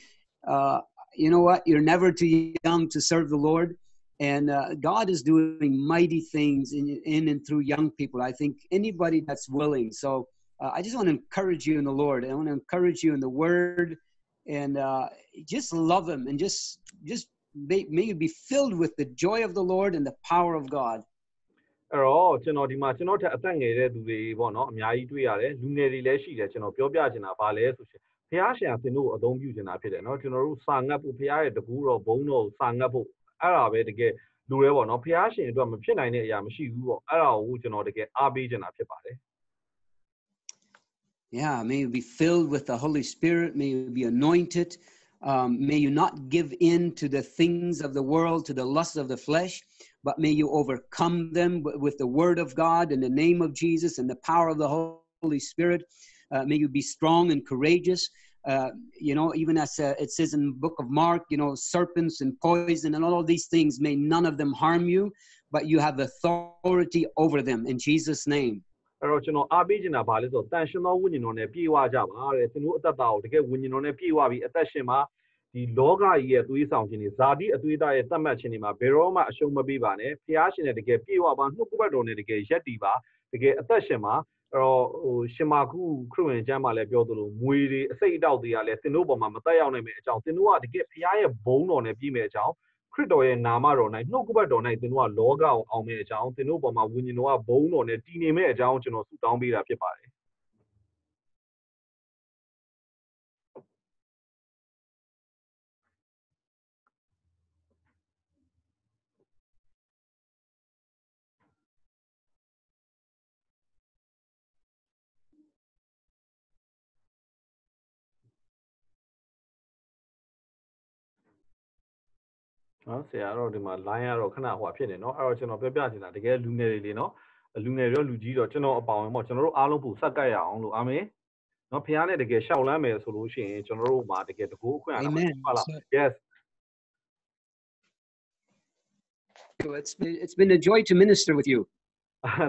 uh, you know what? You're never too young to serve the Lord, and uh, God is doing mighty things in in and through young people. I think anybody that's willing. So uh, I just want to encourage you in the Lord. I want to encourage you in the Word, and uh, just love Him, and just just may, may you be filled with the joy of the Lord and the power of God. အဲ့တော့ကျွန်တော်ဒီမှာကျွန်တော်ထက်အသက်ငယ်တဲ့သူတွေပေါ့နော်အများကြီးတွေ့ရတယ်လူငယ်တွေလည်းရှိတယ်ကျွန်တော်ပြောပြချင်တာဗာလဲဆိုရှင်ဖះရှင်ကသင်တို့ကိုအသုံးပြုချင်တာဖြစ်တယ်နော်ကျွန်တော်တို့စာငတ်ဖို့ဖះရဲ့တကူတော်ဘုံတော်ကိုစာငတ်ဖို့အဲ့ဒါပဲတကယ်လူတွေပေါ့နော်ဖះရှင်အတွက်မဖြစ်နိုင်တဲ့အရာမရှိဘူးပေါ့အဲ့ဒါကိုကျွန်တော်တကယ်အားပေးချင်တာဖြစ်ပါတယ် Yeah, may you be filled with the Holy Spirit. May you be anointed. Um, may you not give in to the things of the world, to the lusts of the flesh, but may you overcome them with the word of God and the name of Jesus and the power of the Holy Spirit. Uh, may you be strong and courageous. Uh, you know, even as uh, it says in the book of Mark, you know, serpents and poison and all of these things, may none of them harm you, but you have authority over them in Jesus' name. အဲ့တော့ကျွန်တော်အားပေးချင်တာဗာလဲဆိုတော့တန်ရှင်သောဝိညာဉ်တော်နဲ့ပြေဝကြပါတဲ့သင်တို့အသက်တာကိုတကယ်ဝိညာဉ်တော်နဲ့ပြေဝပြီးအသက်ရှင်မှာဒီလောကကြီးရဲ့သွေးဆောင်ခြင်းတွေဇာတိအသွေးသားရဲ့တတ်မှတ်ခြင်းတွေမှာဘယ်တော့မှအရှုံးမပေးပါနဲ့ဖះရှင်နဲ့တကယ်ပြေဝပါနှုတ်ကပတ်တော်နဲ့တကယ်ရက်တည်ပါတကယ်အသက်ရှင်မှာအဲ့တော့ဟိုရှင်မာခုခရစ်ဝင်ကျမ်းမှာလည်းပြောသလိုမွေတွေအစိတ်အတောက်တွေကလည်းသင်တို့ပေါ်မှာမတက်ရောက်နိုင်မယ့်အကြောင်းသင်တို့ကတကယ်ဖះရဲ့ဘုန်းတော်နဲ့ပြည်မဲ့အကြောင်း ခရစ်တော်ရဲ့နာမတော်၌နှုတ်ကပတ်တော်၌သင်တို့ကလောကကိုအောင်မဲ့အကြောင်းသင်တို့ပေါ်မှာဝိညာဉ်တော်ကဘုန်းတော်နဲ့တည်နေမဲ့အကြောင်းကျွန်တော်ဆုတောင်းပေးတာဖြစ်ပါတယ် နော်ဆရာကတော့ဒီမှာ line ကတော့ခဏဟိုဖြစ်နေနော်အဲ့တော့ကျွန်တော်ပြောပြချင်တာတကယ်လူငယ်တွေလေနော်လူငယ်ရောလူကြီးတော့ကျွန်တော်အပောင်ပေါ့ကျွန်တော်တို့အားလုံးပုံစက်ကပ်ရအောင်လို့အာမင်နော်ဖခင်နဲ့တကယ်ရှောက်လန်းမယ်ဆိုလို့ရှိရင်ကျွန်တော်တို့မှာတကယ်တကူအခွင့်အာမင်ဟုတ်လား yes So it's been, it's been a joy to minister with you.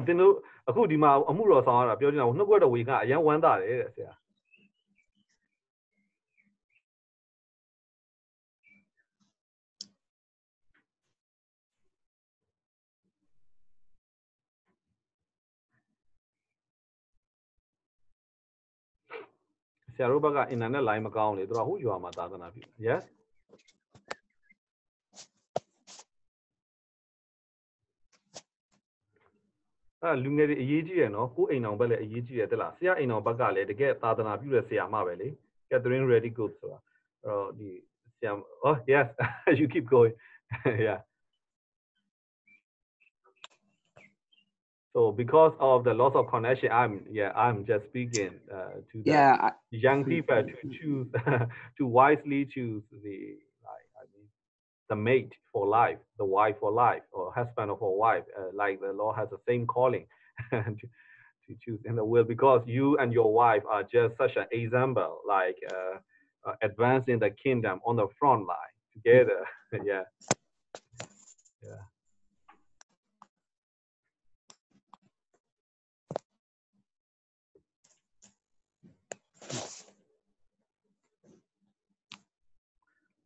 သင်တို့အခုဒီမှာအမှုတော်ဆောင်ရတာပြောချင်တာဟိုနှစ်ခွက်တော်ဝေကအရန်ဝမ်းသာတယ်တဲ့ဆရာ ဆရာတို့ဘက်ကအင်တာနက် line မကောင်းလေသူတို့ကဟိုရွာမှာသာသနာပြု yes အဲ့လူငယ်တွေအရေးကြီးတယ်နော်ကိုယ်အိမ်အောင်ဘက်လည်းအရေးကြီးတယ်တက်လားဆရာအိမ်အောင်ဘက်ကလည်းတကယ်သာသနာပြုတဲ့ဆရာမပဲလေ Catherine Ready Good ဆိုတာအဲ့တော့ဒီဆရာ oh yes you keep going yeah so because of the loss of connection i'm yeah i'm just speaking uh, to the Yeah, I, young people to choose to wisely choose the like I mean the mate for life, the wife for life, or husband for wife. Uh, like the Lord has the same calling to, to choose in the will because you and your wife are just such an example, like uh, uh, advancing the kingdom on the front line together. yeah. Yeah.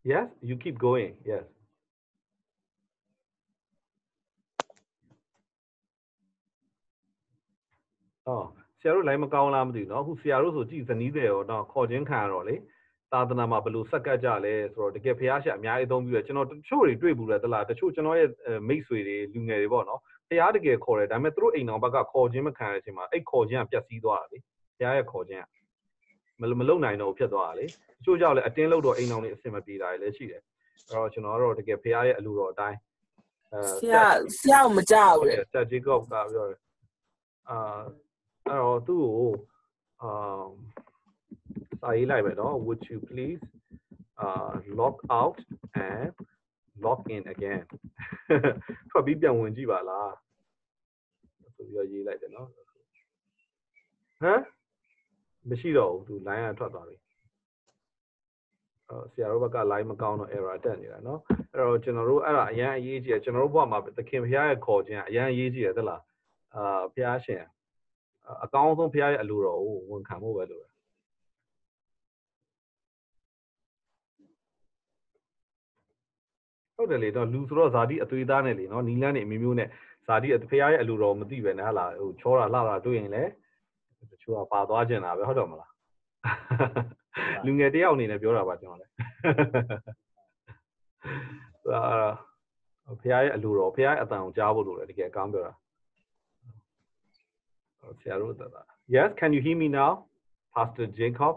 Yes, you keep going. Yes. အော်ဆရာတို့ line မကောင်းလားမသိဘူးเนาะအခုဆရာတို့ဆိုကြည်ဇနီးတယ်ရောတော့ခေါ်ချင်းခံရတော့လေ သာသနာမှာဘယ်လိုစက္ကပ်ကြလဲဆိုတော့တကယ်ဖះရှာအများကြီးအသုံးပြုတယ်ကျွန်တော်တချို့တွေတွေ့ဘူးလေတလားတချို့ကျွန်တော်ရဲ့မိတ်ဆွေတွေလူငယ်တွေပေါ့နော်ဖះတကယ်ခေါ်တယ်ဒါပေမဲ့သူတို့အိမ်တော်ဘက်ကခေါ်ခြင်းမခံတဲ့အချိန်မှာအဲ့ခေါ်ခြင်းကပျက်စီးသွားတာလေဖះရဲ့ခေါ်ခြင်းကမမလုံနိုင်တော့ဖြစ်သွားတာလေ တချို့ကြောင့်လည်းအတင်းလို့တော့အိမ်တော်တွေအဆင်မပြေတာလည်းရှိတယ်အဲ့တော့ကျွန်တော်ကတော့တကယ်ဖះရဲ့အလိုတော်အတိုင်းအဲ ဆရာဆရာကိုမကြောက်ဘူးလေ ဆက်ဂျေကော့ကပြောတယ်အာအဲ့တော့သူ့ကိုအာစာရေးလိုက်ပဲเนาะ would you please uh log out and log in again ထွက်ပြီးပြန်ဝင်ကြည့်ပါလားဆိုပြီးတော့ရေးလိုက်တယ်เนาะဟမ်မရှိတော့ဘူးသူ line ကထွက်သွားပြီအော် ဆရာတို့ဘက်က line မကောင်းတော့ error တက်နေတာเนาะအဲ့တော့ကျွန်တော်တို့အဲ့ဒါအရန်အရေးကြီးတယ်ကျွန်တော်တို့ဘက်မှာသခင်ဖះရဲ့ခေါ်ခြင်းကအရန်အရေးကြီးတယ်သလားအာဖះရှင်အကောင်းဆုံးဖះရဲ့အလိုတော်ကိုဝန်ခံဖို့ပဲလိုတယ်ဟုတ်တယ်လေတော့လူဆိုတော့ဇာတိအသွေးသားနဲ့လေနော်နီလန်းနေအမျိုးမျိုးနဲ့ဇာတိဖះရဲ့အလိုတော်မသိပဲနဲ့ဟာလာဟိုချောတာလှတာတွေ့ရင်လေတချို့ကပါသွားကျင်တာပဲဟုတ်တော့မလား လူငယ်တယောက်အနေနဲ့ပြောတာပါကျွန်တော်လည်းအာဖះရဲ့အလိုတော်ဖះရဲ့အတန်ကိုကြားဖို့လိုတယ်တကယ်အကောင်းပြောတာဆရာတို့တတာ Yes can you hear me now Pastor Jacob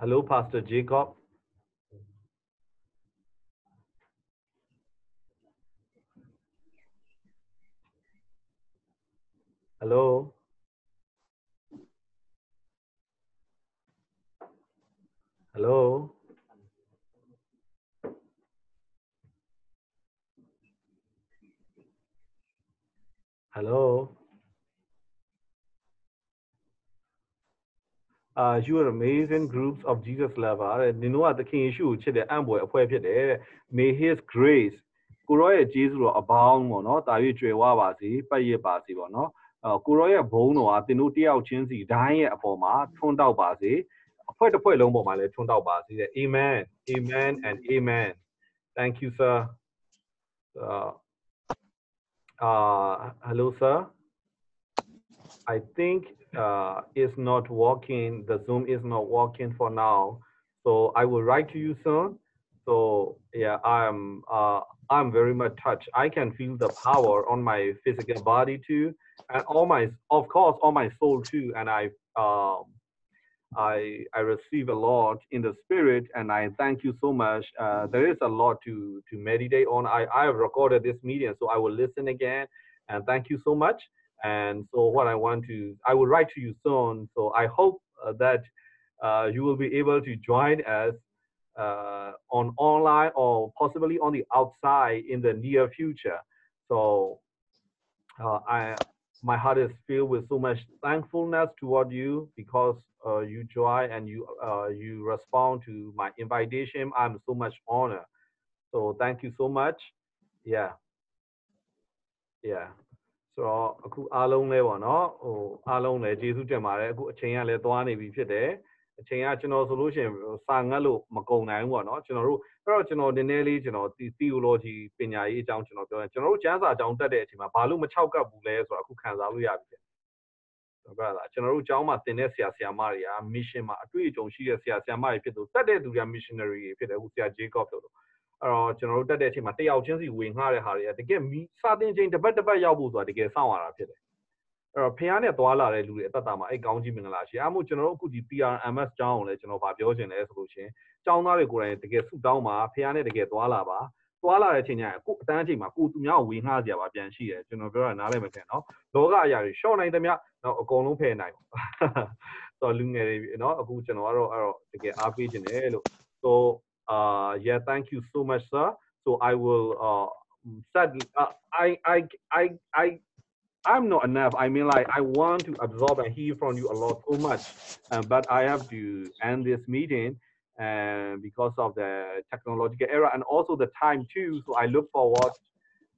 Hello Pastor Jacob Hello Hello Hello. Uh, you are amazing groups of Jesus lover တဲ့နင်တို့ကသခင်ယေရှုကိုချစ်တဲ့အံ့ဘွယ်အဖွဲ့ဖြစ်တယ်တဲ့ May his grace ကိုရောရဲ့ကျေးဇူးတော်အပေါင်းပေါ့နော်တာ၍ကြွယ်ဝပါစေပတ်ရပါစေပေါ့နော်အဲကိုရောရဲ့ဘုန်းတော်ကသင်တို့တယောက်ချင်းစီဒိုင်းရဲ့အပေါ်မှာထွန်းတောက်ပါစေ အဖွဲ့တစ်ဖွဲ့လုံးပေါ်မှာလည်းထွန်းတောက်ပါစေတဲ့ Amen Amen and Amen Thank you sir uh, uh hello sir i think uh it's not working the zoom is not working for now so i will write to you soon so yeah i'm uh i'm very much touched i can feel the power on my physical body too and all my of course on my soul too and i um I I receive a lot in the spirit, and I thank you so much. Uh, there is a lot to to meditate on. I I have recorded this meeting, so I will listen again. And thank you so much. And so what I want to I will write to you soon. So I hope uh, that uh, you will be able to join us uh, on online or possibly on the outside in the near future. So uh, I my heart is filled with so much thankfulness toward you because uh, you join and you uh, you respond to my invitation. I'm so much honored. So thank you so much. Yeah. Yeah. ဆိုတော့အခုအားလုံးလဲပေါ့နော်ဟိုအားလုံးလဲကျေးဇူးတင်ပါတယ်အခုအချိန်ကလည်းသွားနေပြီဖြစ်တယ်အချိန်ကကျွန်တော်ဆိုလို့ရှိရင်စာငတ်လို့မကုန်နိုင်ဘူးပေါ့နော်ကျွန်တော်တို့ အဲ့တော့ကျွန်တော်နည်းနည်းလေးကျွန်တော် theology ပညာရေးအကြောင်းကျွန်တော်ပြောရင်ကျွန်တော်တို့ကျမ်းစာအကြောင်းတက်တဲ့အချိန်မှာဘာလို့မချောက်ကပ်ဘူးလဲဆိုတော့အခုခံစားလို့ရပြီဟုတ်ကဲ့လားကျွန်တော်တို့ကျောင်းမှာသင်တဲ့ဆရာဆရာမတွေက mission မှာအတွေ့အကြုံရှိတဲ့ဆရာဆရာမတွေဖြစ်လို့တက်တဲ့သူတွေက missionary တွေဖြစ်တယ်အခုဆရာ Jacob တို့လို့အဲ့တော့ကျွန်တော်တို့တက်တဲ့အချိန်မှာတယောက်ချင်းစီဝင်ငှားတဲ့ဟာတွေကတကယ်မီစာသင်ချိန်တစ်ပတ်တစ်ပတ်ရောက်ဖို့ဆိုတာတကယ်စောင့်ရတာဖြစ်တယ်အဲ့ တော့ဖះနဲ့သွားလာတဲ့လူတွေအသက်တာမှာအဲ့ကောင်းကြီးမင်္ဂလာရှိအားမို့ကျွန်တော်တို့အခုဒီ PRMS ကျောင်းကိုလည်းကျွန်တော်ဗာပြောချင်တယ်ဆိုလို့ရှင်ကျောင်းသားတွေကိုယ်တိုင်တကယ်ဆုတောင်းပါဖះနဲ့တကယ်သွားလာပါသွားလာတဲ့အချိန်ကျရင်အခုအတန်းအချိန်မှာကိုသူများကိုဝင်ငှားစရာပါပြန်ရှိတယ်ကျွန်တော်ပြောတာနားလည်မထင်နော်လောကအရာတွေရှော့နိုင်သမျှတော့အကုန်လုံးဖယ်နိုင်ပါဆိုတော့လူငယ်တွေနော်အခုကျွန်တော်ကတော့အဲ့တော့တကယ်အားပေးခြင်းတယ်လို့ so uh yeah thank you so much sir so i will uh sadly uh, i i i i i'm not enough i mean like i want to absorb and hear from you a lot so much uh, but i have to end this meeting and because of the technological era and also the time too so i look forward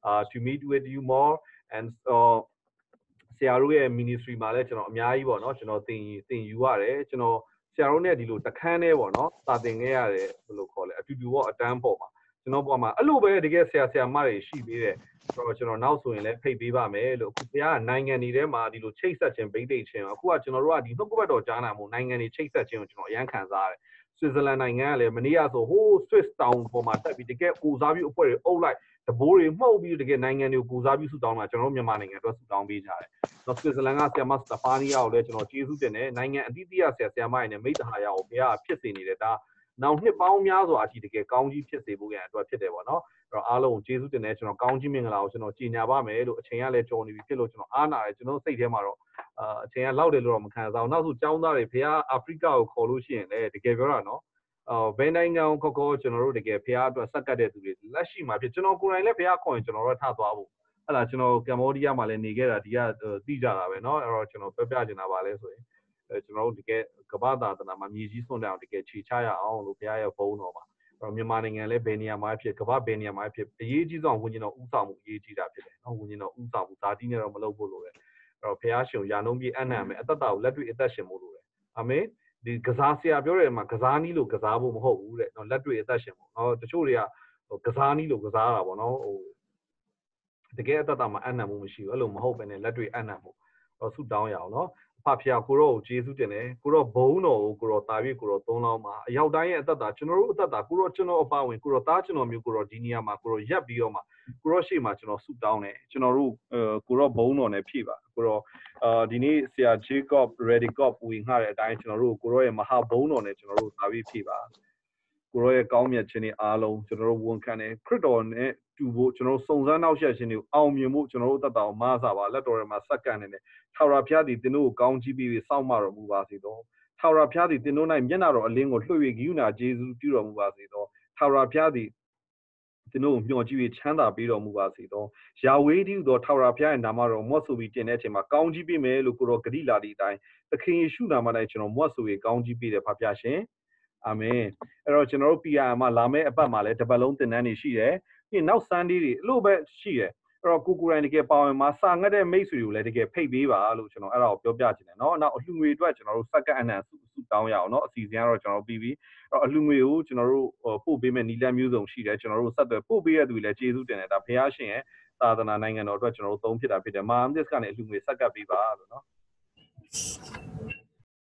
uh, to meet with you more and so ဆရာတို့ရဲ့ ministry မှာလည်းကျွန်တော်အများကြီးပေါ့နော်ကျွန်တော်သင်သင်ယူရတယ်ကျွန်တော်ဆရာတို့နဲ့ဒီလိုတခန်းနဲ့ပေါ့နော်စာသင်ခဲ့ရတယ်ဘယ်လိုခေါ်လဲအတူတူပေါ့အတန်းပေါ်မှာ ကျွန်ကျွန်တော်ဘဝမှာအဲ့လိုပဲတကယ်ဆရာဆရာမတွေရှိသေးတယ်ဆိုတော့ကျွန်တော်နောက်ဆိုရင်လည်းဖိတ်ပေးပါမယ်လို့အခုဘုရားကနိုင်ငံတွေထဲမှာဒီလိုချိတ်ဆက်ခြင်းဗိတ်တိတ်ခြင်းအခုကကျွန်တော်တို့ကဒီနှုတ်ကပတ်တော်ကြားနာမှုနိုင်ငံတွေချိတ်ဆက်ခြင်းကိုကျွန်တော်အရန်ခံစားရတယ်ဆွစ်ဇာလန်နိုင်ငံကလည်းမနေ့ကဆိုဟိုး Swiss town ပေါ်မှာတက်ပြီးတကယ်ကိုစားပြီးအဖွဲ့တွေအုပ်လိုက်တဘိုးတွေမှုတ်ပြီးတကယ်နိုင်ငံတွေကိုကိုစားပြီးဆူတောင်းတာကျွန်တော်တို့မြန်မာနိုင်ငံအတွက်ဆူတောင်းပေးကြတယ်။တော့ဆွစ်ဇာလန်ကဆီယမစတဖာနီယာကိုလည်းကျွန်တော်ကျေးဇူးတင်တယ်။နိုင်ငံအသီးသီးကဆရာဆရာမတွေနဲ့မိတ္တဟာယာကိုဘုရားဖြစ်စေနေတယ်ဒါ နောက်နှစ်ပေါင်းများစွာအထိတကယ်ကောင်းကြီးဖြစ်စေဖို့ရန်အတွက်ဖြစ်တယ်ပေါ့နော်။အဲ့တော့အားလုံးကိုကျေးဇူးတင်တယ်ကျွန်တော်ကောင်းကြီးမင်္ဂလာကိုကျွန်တော်ကြီးညာပါမယ်လို့အချိန်ကလည်းကြော်နေပြီဖြစ်လို့ကျွန်တော်အားနာတယ်ကျွန်တော်စိတ်ထဲမှာတော့အာအချိန်ကလောက်တယ်လို့တော့မခံစားဘူး။နောက်ဆိုចောင်းသားတွေဘုရားအာဖရိကကိုခေါ်လို့ရှိရင်လည်းတကယ်ပြောတာနော်။အော်ဘယ်နိုင်ငံကိုခေါ်ခေါ်ကျွန်တော်တို့တကယ်ဖះအတွက်စက်ကတ်တဲ့သူတွေလက်ရှိမှာဖြစ်ကျွန်တော်ကိုယ်တိုင်လည်းဖះခေါ်ရင်ကျွန်တော်တို့ထသွားဖို့အဲ့ဒါကျွန်တော်ကမ္ဘောဒီးယားမှာလည်းနေခဲ့တာဒီကသိကြတာပဲเนาะအဲ့တော့ကျွန်တော်ပြပြချင်တာပါလဲဆိုရင်အဲ ကျွန်တော်တို့တကယ်ကမ္ဘာသာသနာမှာမြေကြီးစွန့်တောင်တကယ်ခြေချရအောင်လို့ဘုရားရဲ့ဘုန်းတော်မှာတော့မြန်မာနိုင်ငံလည်းဘယ်နေရာမှာဖြစ်ကမ္ဘာဘယ်နေရာမှာဖြစ်အရေးကြီးဆုံးဝင်ကျင်တော်ဥဆောင်မှုအရေးကြီးတာဖြစ်တယ်နော်ဝင်ကျင်တော်ဥဆောင်မှုဇာတိနဲ့တော့မလုပ်ဖို့လိုတယ်အဲ့တော့ဘုရားရှင်ရာနှုံးပြေအနံ့မယ်အသက်တာကိုလက်တွေ့အသက်ရှင်ဖို့လိုတယ်အာမင်ဒီကစားဆရာပြောတဲ့မှာကစားနီးလို့ကစားဖို့မဟုတ်ဘူးတဲ့နော်လက်တွေ့အသက်ရှင်ဖို့နော်တချို့တွေကဟိုကစားနီးလို့ကစားတာပေါ့နော်ဟိုတကယ်အသက်တာမှာအနံ့မှုမရှိဘူးအဲ့လိုမဟုတ်ဘဲနဲ့လက်တွေ့အနံ့မှုတော့ဆုတောင်းရအောင်နော် ဖဖျားကိုရောကိုကျေးဇူးတင်တယ်ကိုရောဘုံတော်ကိုကိုရောတာပြီးကိုရောသုံးလောင်းမှာအရောက်တိုင်းရဲ့အသက်တာကျွန်တော်တို့အသက်တာကိုရောကျွန်တော်အပါဝင်ကိုရောသားကျွန်တော်မျိုးကိုရောဒီနေရာမှာကိုရောရက်ပြီးတော့မှကိုရောရှေ့မှာကျွန်တော်ဆုတောင်းတယ်ကျွန်တော်တို့အဲကိုရောဘုံတော်နဲ့ဖြည့်ပါကိုရောအာဒီနေ့ဆရာ Jacob Redicop ဝင်ငှတဲ့အတိုင်းကျွန်တော်တို့ကိုရောရဲ့မဟာဘုံတော်နဲ့ကျွန်တော်တို့သာပြီးဖြည့်ပါ ကိုရောရဲ့ကောင်းမြတ်ခြင်းတွေအားလုံးကျွန်တော်တို့ဝန်ခံတယ်ခရစ်တော်နဲ့တူဖို့ကျွန်တော်တို့စုံစမ်းနောက်ဆက်ခြင်းတွေကိုအောင်မြင်ဖို့ကျွန်တော်တို့အသက်တာကိုမဆာပါလက်တော်ထဲမှာစက္ကန့်နေတယ်ထာဝရဘုရားသည်သင်တို့ကိုကောင်းချီးပြီးစောင့်မတော်မူပါစေသောထာဝရဘုရားသည်သင်တို့၌မျက်နာတော်အလင်းကိုလွှတ်၍ဂိယူနာဂျေဇုပြုတော်မူပါစေသောထာဝရဘုရားသည်သင်တို့ကိုမျှော်ကြည့်၍ချမ်းသာပေးတော်မူပါစေသောယာဝေးတည်းသောထာဝရဘုရားရဲ့နာမတော်မြတ်ဆိုပြီးတင်တဲ့အချိန်မှာကောင်းကြီးပေးမယ်လို့ကိုတော်ဂတိလာသည့်အတိုင်းသခင်ယေရှုနာမ၌ကျွန်တော်မြတ်ဆို၍ကောင်းကြီးပေးတယ်ဖပါရှင် အာမင်အဲ့တော့ကျွန်တော်တို့ PR မှာလာမယ့်အပတ်မှာလည်းတစ်ပတ်လုံးသင်တန်းတွေရှိတယ်ပြီးနောက် Sunday တွေအဲ့လိုပဲရှိတယ်အဲ့တော့ကိုကိုရိုင်းတကယ်ပါဝင်မှာစာငတ်တဲ့မိတ်ဆွေတွေကိုလည်းတကယ်ဖိတ်ပေးပါလို့ကျွန်တော်အဲ့ဒါကိုပြောပြချင်တယ်เนาะနောက်အလှငွေအတွက်ကျွန်တော်တို့စက္ကအနံ့စုတောင်းရအောင်เนาะအစီအစဉ်ကတော့ကျွန်တော်ပြီးပြီအဲ့တော့အလှငွေကိုကျွန်တော်တို့ပို့ပေးမဲ့နီလန်းမျိုးစုံရှိတယ်ကျွန်တော်တို့ဆက်သွယ်ပို့ပေးရသူတွေလည်းကျေးဇူးတင်တယ်ဒါဖះရှင်ရဲ့သာသနာနိုင်ငံတော်အတွက်ကျွန်တော်တို့သုံးဖြစ်တာဖြစ်တယ်မာအမ်ဒစ်ကနေအလှငွေဆက်ကပ်ပေးပါလို့เนาะ